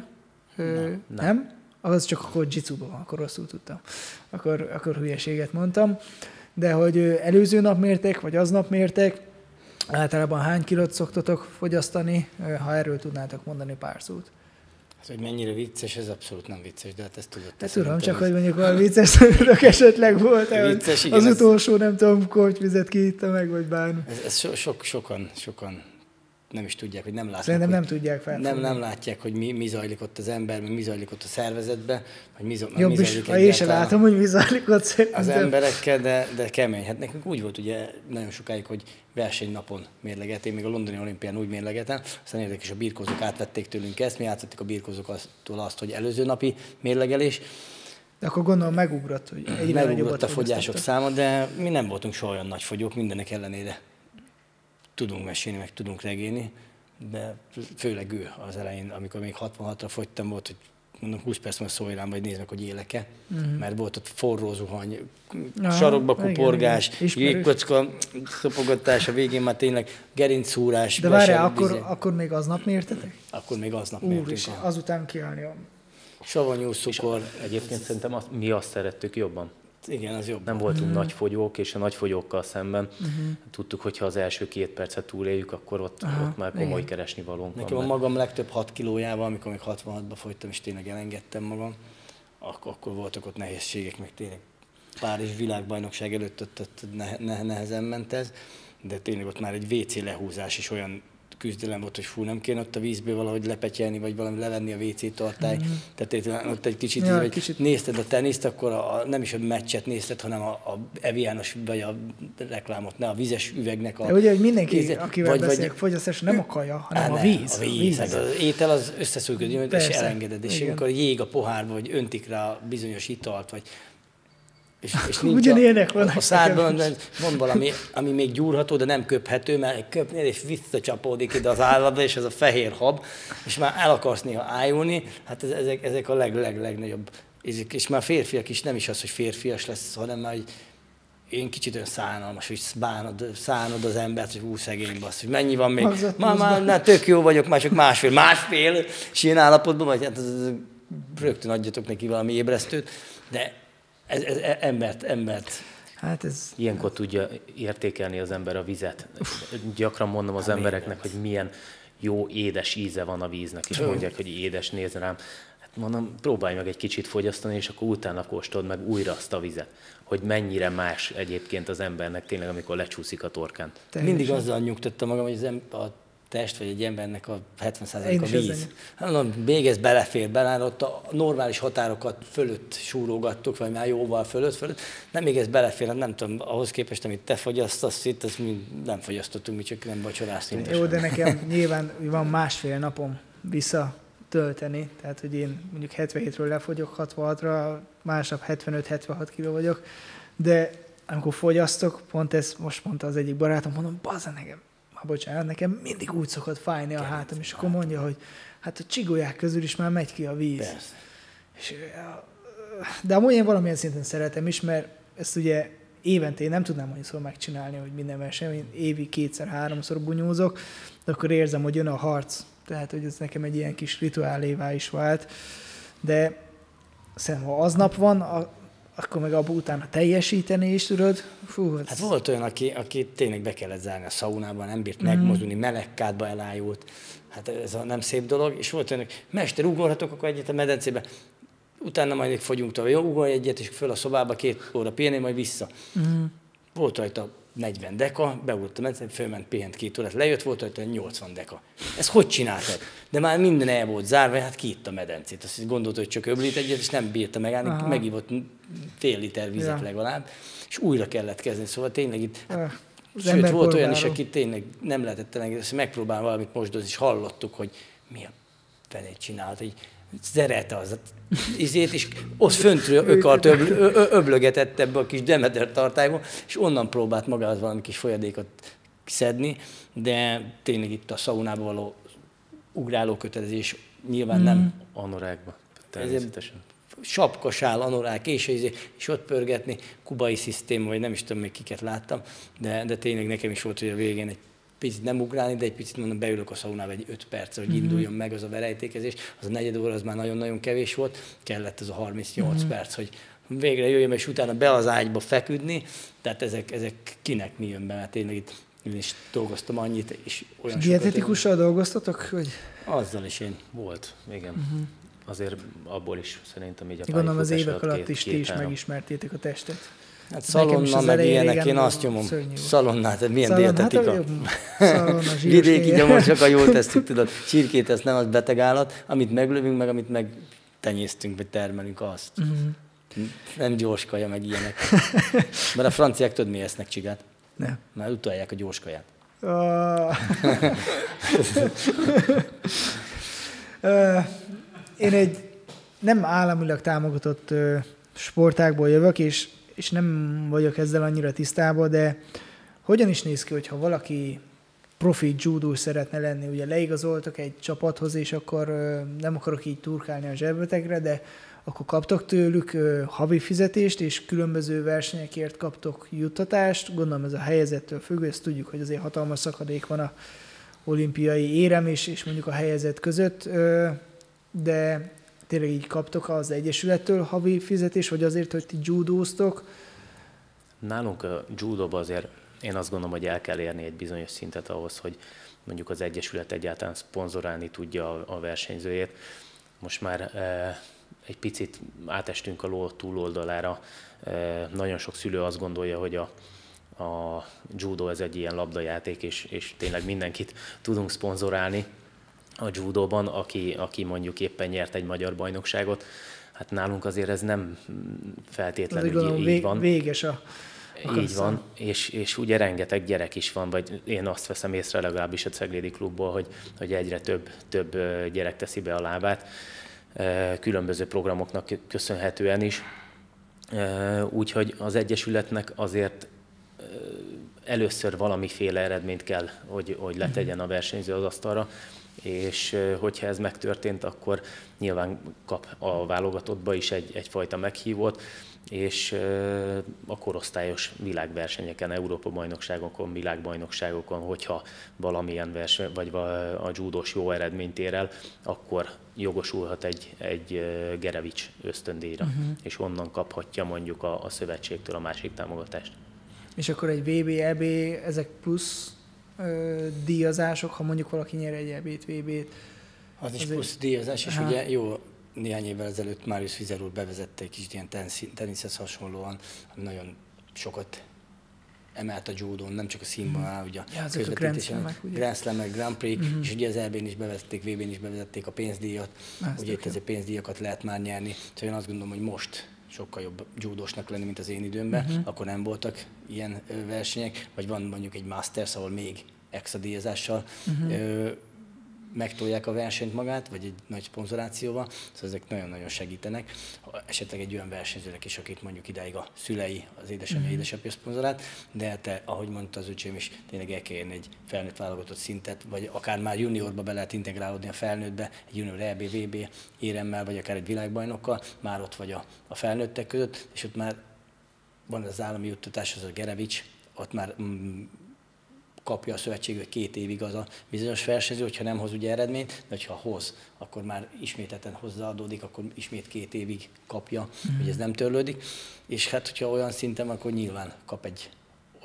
Nem? nem. nem? Az csak akkor jitsuba van, akkor rosszul tudtam. Akkor, akkor hülyeséget mondtam. De hogy előző nap mértek, vagy aznap mértek, általában hány kilót szoktatok fogyasztani, ha erről tudnátok mondani pár szót? Hát, hogy mennyire vicces, ez abszolút nem vicces, de hát ezt tudod. Hát tudom, csak hogy mondjuk valami vicces sztoritok esetleg volt -e, vicces, igen, az utolsó, nem tudom, vizet kiitta meg, vagy bármi. Ez, ez so, sok, sokan, sokan nem is tudják, hogy nem látják. Szerintem hogy, nem tudják fel. Nem, nem látják, hogy mi, mi zajlik ott az emberben, mi zajlik ott a szervezetben, vagy mi, Jobb mi zajlik is, ha én sem látom, hogy mi zajlik ott szerintem. Az emberekkel, de, de kemény. Hát nekünk úgy volt ugye nagyon sokáig, hogy versenynapon mérleget. Én még a londoni olimpián úgy mérlegetem, aztán érdekes, a birkózók átvették tőlünk ezt, mi átvettük a birkózóktól azt, hogy előző napi mérlegelés, de akkor gondolom megugrott, hogy egyre Megugrott a fogyások száma, de mi nem voltunk soha olyan nagy fogyók, mindenek ellenére tudunk mesélni, meg tudunk regélni de főleg ő az elején, amikor még 66-ra fogytam, volt, hogy mondom 20 perc múlva szólj rám, vagy nézd meg, hogy élek-e, uh-huh. mert volt ott forró zuhany, Aha, sarokba kuporgás, jégkocka, szopogatás, a végén már tényleg gerincszúrás. De várjál, akkor, akkor még aznap mértetek? Akkor még aznap Úr, mértünk. és azután kiállni a... Savanyú cukor. Egyébként szerintem azt, mi azt szerettük jobban. Igen, az jobb. Nem voltunk mm. nagy fogyók, és a nagy fogyókkal szemben mm-hmm. tudtuk, hogy ha az első két percet túléljük, akkor ott, Aha, ott már komoly igen. keresni valónk Nekem van. a magam legtöbb 6 kilójával, amikor még 66-ba fogytam, és tényleg elengedtem magam, akkor, akkor voltak ott nehézségek, meg tényleg Párizs világbajnokság előtt ott, ott ne, ne, nehezen ment ez, de tényleg ott már egy WC lehúzás is olyan küzdelem volt, hogy fú, nem kéne ott a vízből valahogy lepetyelni, vagy valami levenni a WC tartály. Mm-hmm. Tehát ott egy kicsit, ja, így, kicsit. nézted a teniszt, akkor a, a, nem is a meccset nézted, hanem a, a Evianos, vagy a reklámot, ne a vizes üvegnek a... De ugye, hogy mindenki, íze, akivel vagy, beszélek, vagy, fogyasztás nem a kaja, hanem a, a víz. A víz, a víz. Hát az étel az összeszűködik, és elengeded. És amikor jég a pohárba, vagy öntik rá bizonyos italt, vagy és, és nincs Ugyanilyenek a, vannak. A szádban mond valami, ami még gyúrható, de nem köphető, mert köpnél, és visszacsapódik ide az állatba, és ez a fehér hab, és már el akarsz néha ájulni, hát ez, ezek, ezek a leg, leg, legnagyobb. És már férfiak is nem is az, hogy férfias lesz, hanem már én kicsit olyan szánalmas, hogy bánod, szánod az embert, hogy hú, szegény bassz, hogy mennyi van még. Magzat Már, na, tök jó vagyok, már csak másfél, másfél, és ilyen állapotban vagy, hát rögtön adjatok neki valami ébresztőt, de ez, ez, ez embert, embert Hát ez Ilyenkor tudja értékelni az ember a vizet. Gyakran mondom az embereknek, hogy milyen jó édes íze van a víznek, és mondják, hogy édes, nézd rám. Hát mondom, próbálj meg egy kicsit fogyasztani, és akkor utána kóstold meg újra azt a vizet, hogy mennyire más egyébként az embernek tényleg, amikor lecsúszik a torkán. teljesen. Mindig azzal nyugtattam magam, hogy az em- a test vagy egy embernek a 70% Én a is víz. ezzel Hát mondom, még ez belefér, belár, ott a normális határokat fölött súrogattuk, vagy már jóval fölött, fölött. Nem még ez belefér, hát nem tudom, ahhoz képest, amit te fogyasztasz itt, azt mi nem fogyasztottunk, mi csak nem vacsoráztunk. Jó, de nekem nyilván van másfél napom visszatölteni, tehát hogy én mondjuk 77-ről lefogyok 66-ra, másnap 75-76 kiló vagyok, de amikor fogyasztok, pont ez most mondta az egyik barátom, mondom, bazza nekem, bocsánat, nekem mindig úgy szokott fájni a hátam, és akkor mondja, hogy hát a csigolyák közül is már megy ki a víz. Persze. És, de amúgy én valamilyen szinten szeretem is, mert ezt ugye évente én nem tudnám annyiszor megcsinálni, hogy minden verseny, én évi kétszer-háromszor bunyózok, de akkor érzem, hogy jön a harc. Tehát, hogy ez nekem egy ilyen kis rituálévá is vált. De szerintem, ha aznap van, a, akkor meg abban utána teljesíteni is tudod. Fú, ez Hát volt olyan, aki, aki tényleg be kellett zárni a szaunában, nem bírt megmozdulni, melegkádba elájult. Hát ez a nem szép dolog. És volt olyan, hogy mester, ugorhatok akkor egyet a medencébe. Utána majd még fogyunk tovább. Jó, ugorj egyet, és föl a szobába, két óra pihenni, majd vissza. Mhm. Volt rajta 40 deka, beugrott a medencébe, fölment, pihent két órát, lejött, volt rajta 80 deka. Ezt hogy csináltad? De már minden el volt zárva, hát ki itt a medencét. Azt gondolta, hogy csak öblít egyet, és nem bírta megállni, Aha. megívott fél liter vizet Ja. legalább, és újra kellett kezdeni. Szóval tényleg itt Ah, az Sőt, volt olyan is, aki tényleg nem lehetett elengedni, megpróbál valamit mosdozni, és hallottuk, hogy mi a fenét csinált, hogy zerelte az izét, és ott föntről ökart, öbl, ö, öblögetett ebbe a kis Demeter tartályba, és onnan próbált magához valami kis folyadékot szedni, de tényleg itt a szaunában való ugráló kötelezés nyilván Mm. nem Anorákba, természetesen. sapkasál, anorák, és, és, és ott pörgetni, kubai szisztéma, vagy nem is tudom még kiket láttam, de, de tényleg nekem is volt, hogy a végén egy picit nem ugrálni, de egy picit mondom, beülök a szaunába egy 5 perc, hogy induljon meg az a verejtékezés. Az a negyed óra az már nagyon-nagyon kevés volt, kellett ez a 38 perc, hogy végre jöjjön, és utána be az ágyba feküdni, tehát ezek, ezek kinek mi jön be, mert tényleg itt én is dolgoztam annyit, és olyan sokat Dietetikussal dolgoztatok? Hogy éltem. Azzal is én. Volt, igen. Uh-huh. Azért abból is szerintem így a gondolom az évek alatt két- is ti is megismertétek a testet. Hát szalonna, meg ilyenek, én azt nyomom. szörnyű. Szalonnát, tehát milyen Szalon- dietetika? Hát. Szalonna, Vidéki gyomor, csak a jól tesszük, tudod. Csirkét, ez nem az beteg állat, amit meglövünk, meg amit meg tenyésztünk, vagy termelünk, azt. Mhm. Nem gyors kaja, meg ilyenek. Mert a franciák tudod, mi esznek csigát? Nem. Már utolják a gyors kaját. Ah. Én egy nem államilag támogatott sportákból jövök, és, és nem vagyok ezzel annyira tisztában, de hogyan is néz ki, hogyha valaki profi judós szeretne lenni? Ugye leigazoltak egy csapathoz, és akkor nem akarok így turkálni a zsebetekre, de akkor kaptok tőlük havi fizetést, és különböző versenyekért kaptok juttatást. Gondolom ez a helyezettől függ, ezt tudjuk, hogy azért hatalmas szakadék van a olimpiai érem és, és mondjuk a helyezet között, de tényleg így kaptok az Egyesülettől havi fizetést, vagy azért, hogy ti judóztok? Nálunk a judoba azért én azt gondolom, hogy el kell érni egy bizonyos szintet ahhoz, hogy mondjuk az Egyesület egyáltalán szponzorálni tudja a, a versenyzőjét. Most már e, egy picit átestünk a ló túloldalára. E, nagyon sok szülő azt gondolja, hogy a, a judo ez egy ilyen labdajáték, és, és tényleg mindenkit tudunk szponzorálni a judóban, aki, aki mondjuk éppen nyert egy magyar bajnokságot. Hát nálunk azért ez nem feltétlenül így, gondolom, így van. véges a, a Így van, és, és ugye rengeteg gyerek is van, vagy én azt veszem észre legalábbis a Ceglédi klubból, hogy, hogy egyre több, több gyerek teszi be a lábát, különböző programoknak köszönhetően is. Úgyhogy az Egyesületnek azért először valamiféle eredményt kell, hogy, hogy letegyen a versenyző az asztalra, és hogyha ez megtörtént, akkor nyilván kap a válogatottba is egy, egyfajta meghívót, és a korosztályos világversenyeken, Európa-bajnokságokon, világbajnokságokon, hogyha valamilyen verseny, vagy a judós jó eredményt ér el, akkor jogosulhat egy, egy Gerevics ösztöndíjra, uh-huh. és onnan kaphatja mondjuk a, a szövetségtől a másik támogatást. És akkor egy VB, EB, ezek plusz ö, díjazások, ha mondjuk valaki nyer egy EB-t, VB-t. Az is plusz díjazás, és Aha. ugye jó, néhány évvel ezelőtt Marius Fizer úr bevezette egy kis ilyen teniszhez hasonlóan, ami nagyon sokat emelt a judón, nem csak a színvonal, mm. ugye a ja, közvetítésen, Grand Slam, meg Grand Prix, mm-hmm. és ugye az EB-n is bevezették, VB-n is bevezették a pénzdíjat, Ezt ugye itt ezért pénzdíjakat lehet már nyerni, szóval én azt gondolom, hogy most sokkal jobb judósnak lenni, mint az én időmben, uh-huh. akkor nem voltak ilyen versenyek, vagy van mondjuk egy Masters, ahol még extra díjazással uh-huh megtolják a versenyt magát, vagy egy nagy szponzorációval, szóval ezek nagyon-nagyon segítenek. Ha esetleg egy olyan versenyzőnek is, akit mondjuk idáig a szülei, az édesanyja, mm. édesapja szponzorát, de te, ahogy mondta az öcsém is, tényleg el kell egy felnőtt válogatott szintet, vagy akár már juniorba be lehet integrálódni a felnőttbe, egy junior EB, VB éremmel, vagy akár egy világbajnokkal, már ott vagy a, a felnőttek között, és ott már van az állami juttatás, az a Gerevics, ott már mm, kapja a szövetség, hogy két évig az a bizonyos versenyző, hogyha nem hoz ugye eredményt, de ha hoz, akkor már ismételten hozzáadódik, akkor ismét két évig kapja, mm. hogy ez nem törlődik. És hát, hogyha olyan szinten akkor nyilván kap egy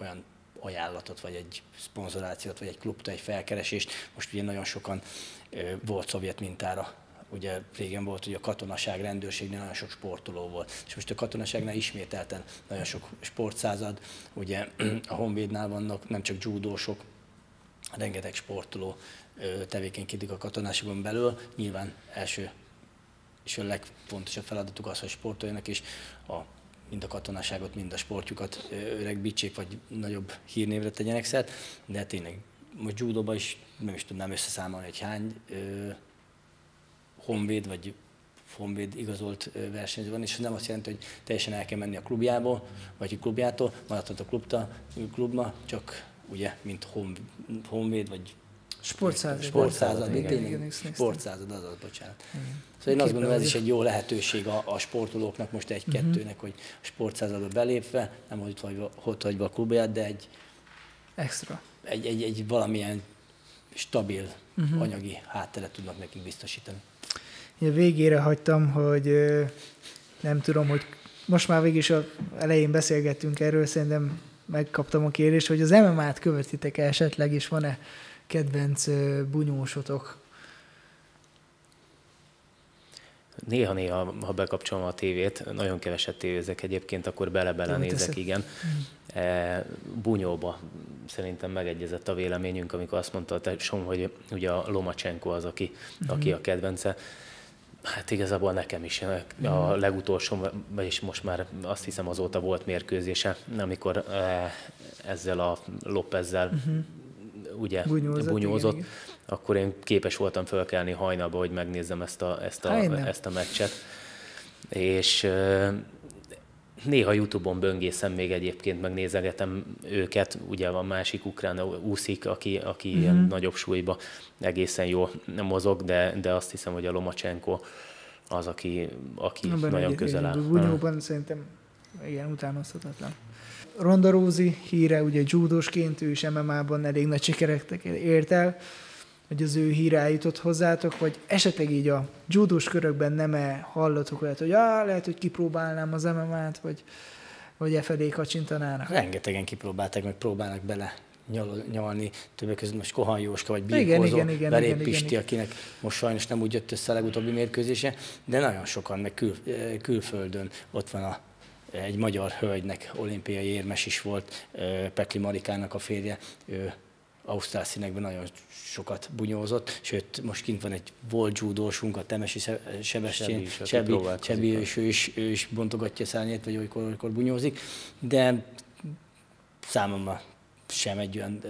olyan ajánlatot, vagy egy szponzorációt, vagy egy klubtól egy felkeresést. Most ugye nagyon sokan volt szovjet mintára ugye régen volt, hogy a katonaság, rendőrségnél nagyon sok sportoló volt, és most a katonaságnál ismételten nagyon sok sportszázad, ugye a Honvédnál vannak nem csak judósok, rengeteg sportoló tevékenykedik a katonáságon belül, nyilván első és a legfontosabb feladatuk az, hogy sportoljanak, és a, mind a katonaságot, mind a sportjukat öregbítsék, vagy nagyobb hírnévre tegyenek szert, de tényleg most judóban is nem is tudnám összeszámolni, hogy hány Honvéd vagy Honvéd igazolt versenyző van, és nem azt jelenti, hogy teljesen el kell menni a klubjából, vagy a klubjától, maradhat a klubta, klubma, csak ugye, mint Honvéd, vagy Sportszázad. Sportszázad, igen, igen, igen, sportszázad, azaz, bocsánat. Igen. Szóval én azt gondolom, ez is egy jó lehetőség a, a sportolóknak, most egy-kettőnek, uh-huh. hogy a sportszázadba belépve, nem ott hagyva, ott hagyva a klubját, de egy... Extra. Egy, egy, egy valamilyen stabil uh-huh. anyagi hátteret tudnak nekik biztosítani. Ja, végére hagytam, hogy nem tudom, hogy most már végig is a elején beszélgettünk erről, szerintem megkaptam a kérdést, hogy az MMA-t követitek -e esetleg, és van-e kedvenc bunyósotok? Néha-néha, ha bekapcsolom a tévét, nagyon keveset tévézek egyébként, akkor bele-bele nézek, igen. Mm. E, bunyóba szerintem megegyezett a véleményünk, amikor azt mondta a hogy ugye a Lomacsenko az, aki, mm-hmm. aki a kedvence. Hát igazából nekem is. A mhm. legutolsó, vagyis most már azt hiszem azóta volt mérkőzése, amikor e, ezzel a Lópezzel uh-huh. ugye bunyózott, bunyózott igen, akkor én képes voltam fölkelni hajnalba, hogy megnézzem ezt a, ezt a, ezt a meccset. És néha Youtube-on böngészem még egyébként, megnézegetem őket, ugye van másik ukrán, Úszik, aki, aki uh-huh. ilyen mhm. nagyobb súlyba egészen jól mozog, de, de azt hiszem, hogy a Lomacsenko az, aki, aki Na, nagyon közel áll. Bunyóban szerintem igen, utánozhatatlan. Ronda Rózi híre, ugye judósként, ő is MMA-ban elég nagy sikereket ért el hogy az ő híre eljutott hozzátok, vagy esetleg így a judós körökben nem -e hallatok olyat, hogy ah, lehet, hogy kipróbálnám az MMA-t, vagy, vagy e felé kacsintanának? Rengetegen kipróbálták, meg próbálnak bele nyal, nyalni, többek között most Kohan Jóska, vagy Birkózó, igen, Pisti, igen, akinek most sajnos nem úgy jött össze a legutóbbi mérkőzése, de nagyon sokan, meg kül, eh, külföldön ott van a egy magyar hölgynek olimpiai érmes is volt, eh, Petli Marikának a férje, ő ausztrál színekben nagyon sokat bunyózott, sőt, most kint van egy volt judósunk, a Temesi Sebestyén, Sebi, Sebi és ő is, ő is bontogatja szárnyát, vagy olykor, olykor bunyózik, de számomra sem egy olyan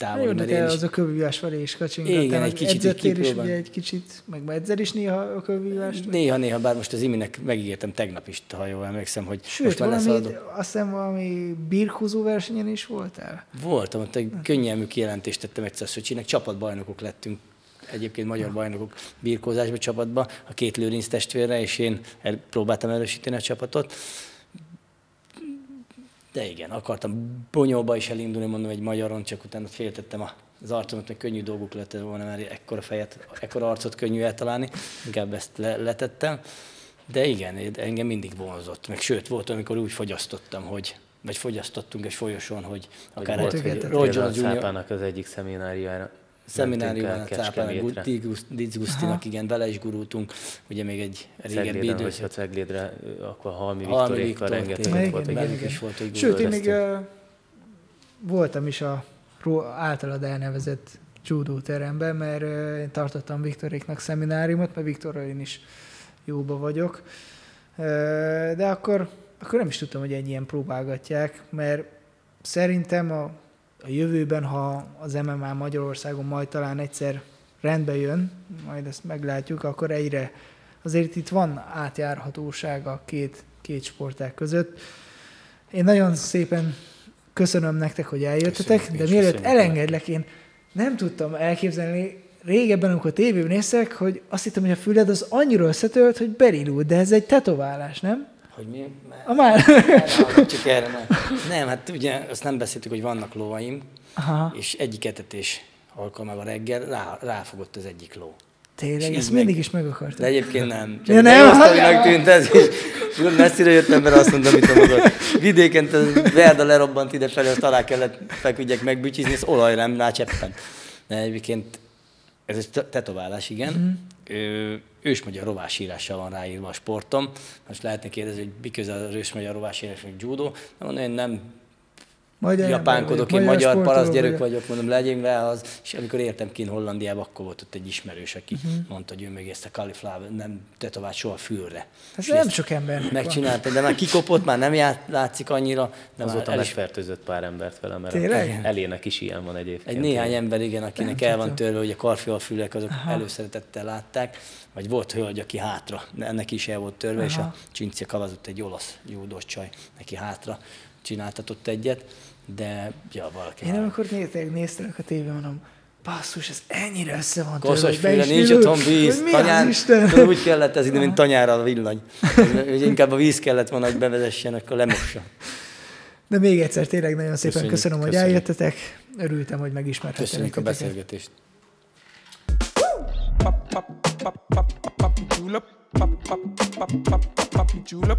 távol, de én is az a kövívás van és kacsingat. Igen, egy kicsit edzettél is ugye egy kicsit, meg ma edzel is néha a kövívást. Néha, néha, bár most az Iminek megígértem tegnap is, ha jól emlékszem, hogy Sőt, most már valami, azt hiszem valami birkózó versenyen is voltál? Voltam, ott egy könnyelmű kijelentést tettem egyszer Szöcsinek, csapatbajnokok lettünk egyébként magyar bajnokok birkózásba csapatba, a két Lőrinc testvérre, és én el, próbáltam erősíteni a csapatot. De igen, akartam bonyóba is elindulni, mondom, egy magyaron, csak utána féltettem az arcomat, mert könnyű dolgok lett volna, mert ekkora fejet, ekkora arcot könnyű eltalálni, inkább ezt le, letettem. De igen, engem mindig vonzott. Meg sőt, volt, amikor úgy fogyasztottam, hogy vagy fogyasztottunk egy folyosón, hogy akár volt, egy hogy Jr. Cápának az egyik szemináriára szemináriumban a mentünk el Cápának, Kecskemétre. Diz Gusztinak, igen, vele is gurultunk, ugye még egy régebbi időszak. hogyha Ceglédre, akkor Halmi Halmi Viktorékkal Viktor, rengeteg volt. igen, is volt, hogy Sőt, én még uh, voltam is a általad elnevezett judó teremben, mert uh, én tartottam Viktoréknak szemináriumot, mert Viktorral én is jóba vagyok. Uh, de akkor, akkor nem is tudtam, hogy ennyien próbálgatják, mert szerintem a, a jövőben, ha az MMA Magyarországon majd talán egyszer rendbe jön, majd ezt meglátjuk, akkor egyre azért itt van átjárhatóság a két, két sportág között. Én nagyon szépen köszönöm nektek, hogy eljöttetek, Köszönjük de mielőtt elengedlek, én nem tudtam elképzelni, régebben, amikor tévében néztek, hogy azt hittem, hogy a füled az annyira összetölt, hogy berilul, de ez egy tetoválás, nem? Hogy mi? Már... Nem, csak erre már. Nem, hát ugye azt nem beszéltük, hogy vannak lovaim, Aha, és egyik etetés alkalmával reggel rá, ráfogott az egyik ló. tényleg, ezt mindig is meg akartam. De egyébként nem. Ja, Csak nem? nem? Sztorinak tűnt ez, és messzire jöttem, mert azt mondtam, mit mondod. Vidéken a Verda lerobbant ide felé, azt alá kellett feküdjek megbücsizni, ez olaj nem rá cseppen. De egyébként ez egy te- tetoválás, igen. Mm. Ősmagyar rovásírással van ráírva a sportom. Most lehetne kérdezni, hogy mi köze az ősmagyar rovásírás, meg judo. De mondom, én nem Magyar ember japánkodok, én magyar paraszt gyerek vagyok. vagyok, mondom, legyünk rá az, és amikor értem ki Hollandiába, akkor volt ott egy ismerős, aki uh-huh. mondta, hogy ő még ezt a cauliflower nem tetovált soha fülre. Ez És nem sok ember. Megcsinálta, de már kikopott, már nem ját, látszik annyira, de Azóta el is megfertőzött pár embert vele, mert Tényleg? elének is ilyen van egyébként. egy néhány ember, igen, akinek Nem el van törve, hogy a karfialfülek azok Aha. előszeretettel látták, vagy volt hölgy, aki hátra, ennek is el volt törve, és Aha. a Csincia kavazott egy olasz júdós csaj, neki hátra csináltatott egyet, de ja, valaki Én már- amikor néztek, néztelek a tévén, mondom, basszus, ez ennyire össze van Koszos hogy is nincs otthon víz, hogy tanyán, úgy kellett ez ide, mint tanyára a villany. Hogy inkább a víz kellett volna, hogy bevezessen, akkor lemossa. De még egyszer tényleg nagyon szépen Köszönjük, köszönöm, hogy köszönjük. eljöttetek. Örültem, hogy megismerhettem Köszönjük a beszélgetést. pop, pop, pop, julep, pop, pop, pop, pop, pop, julep,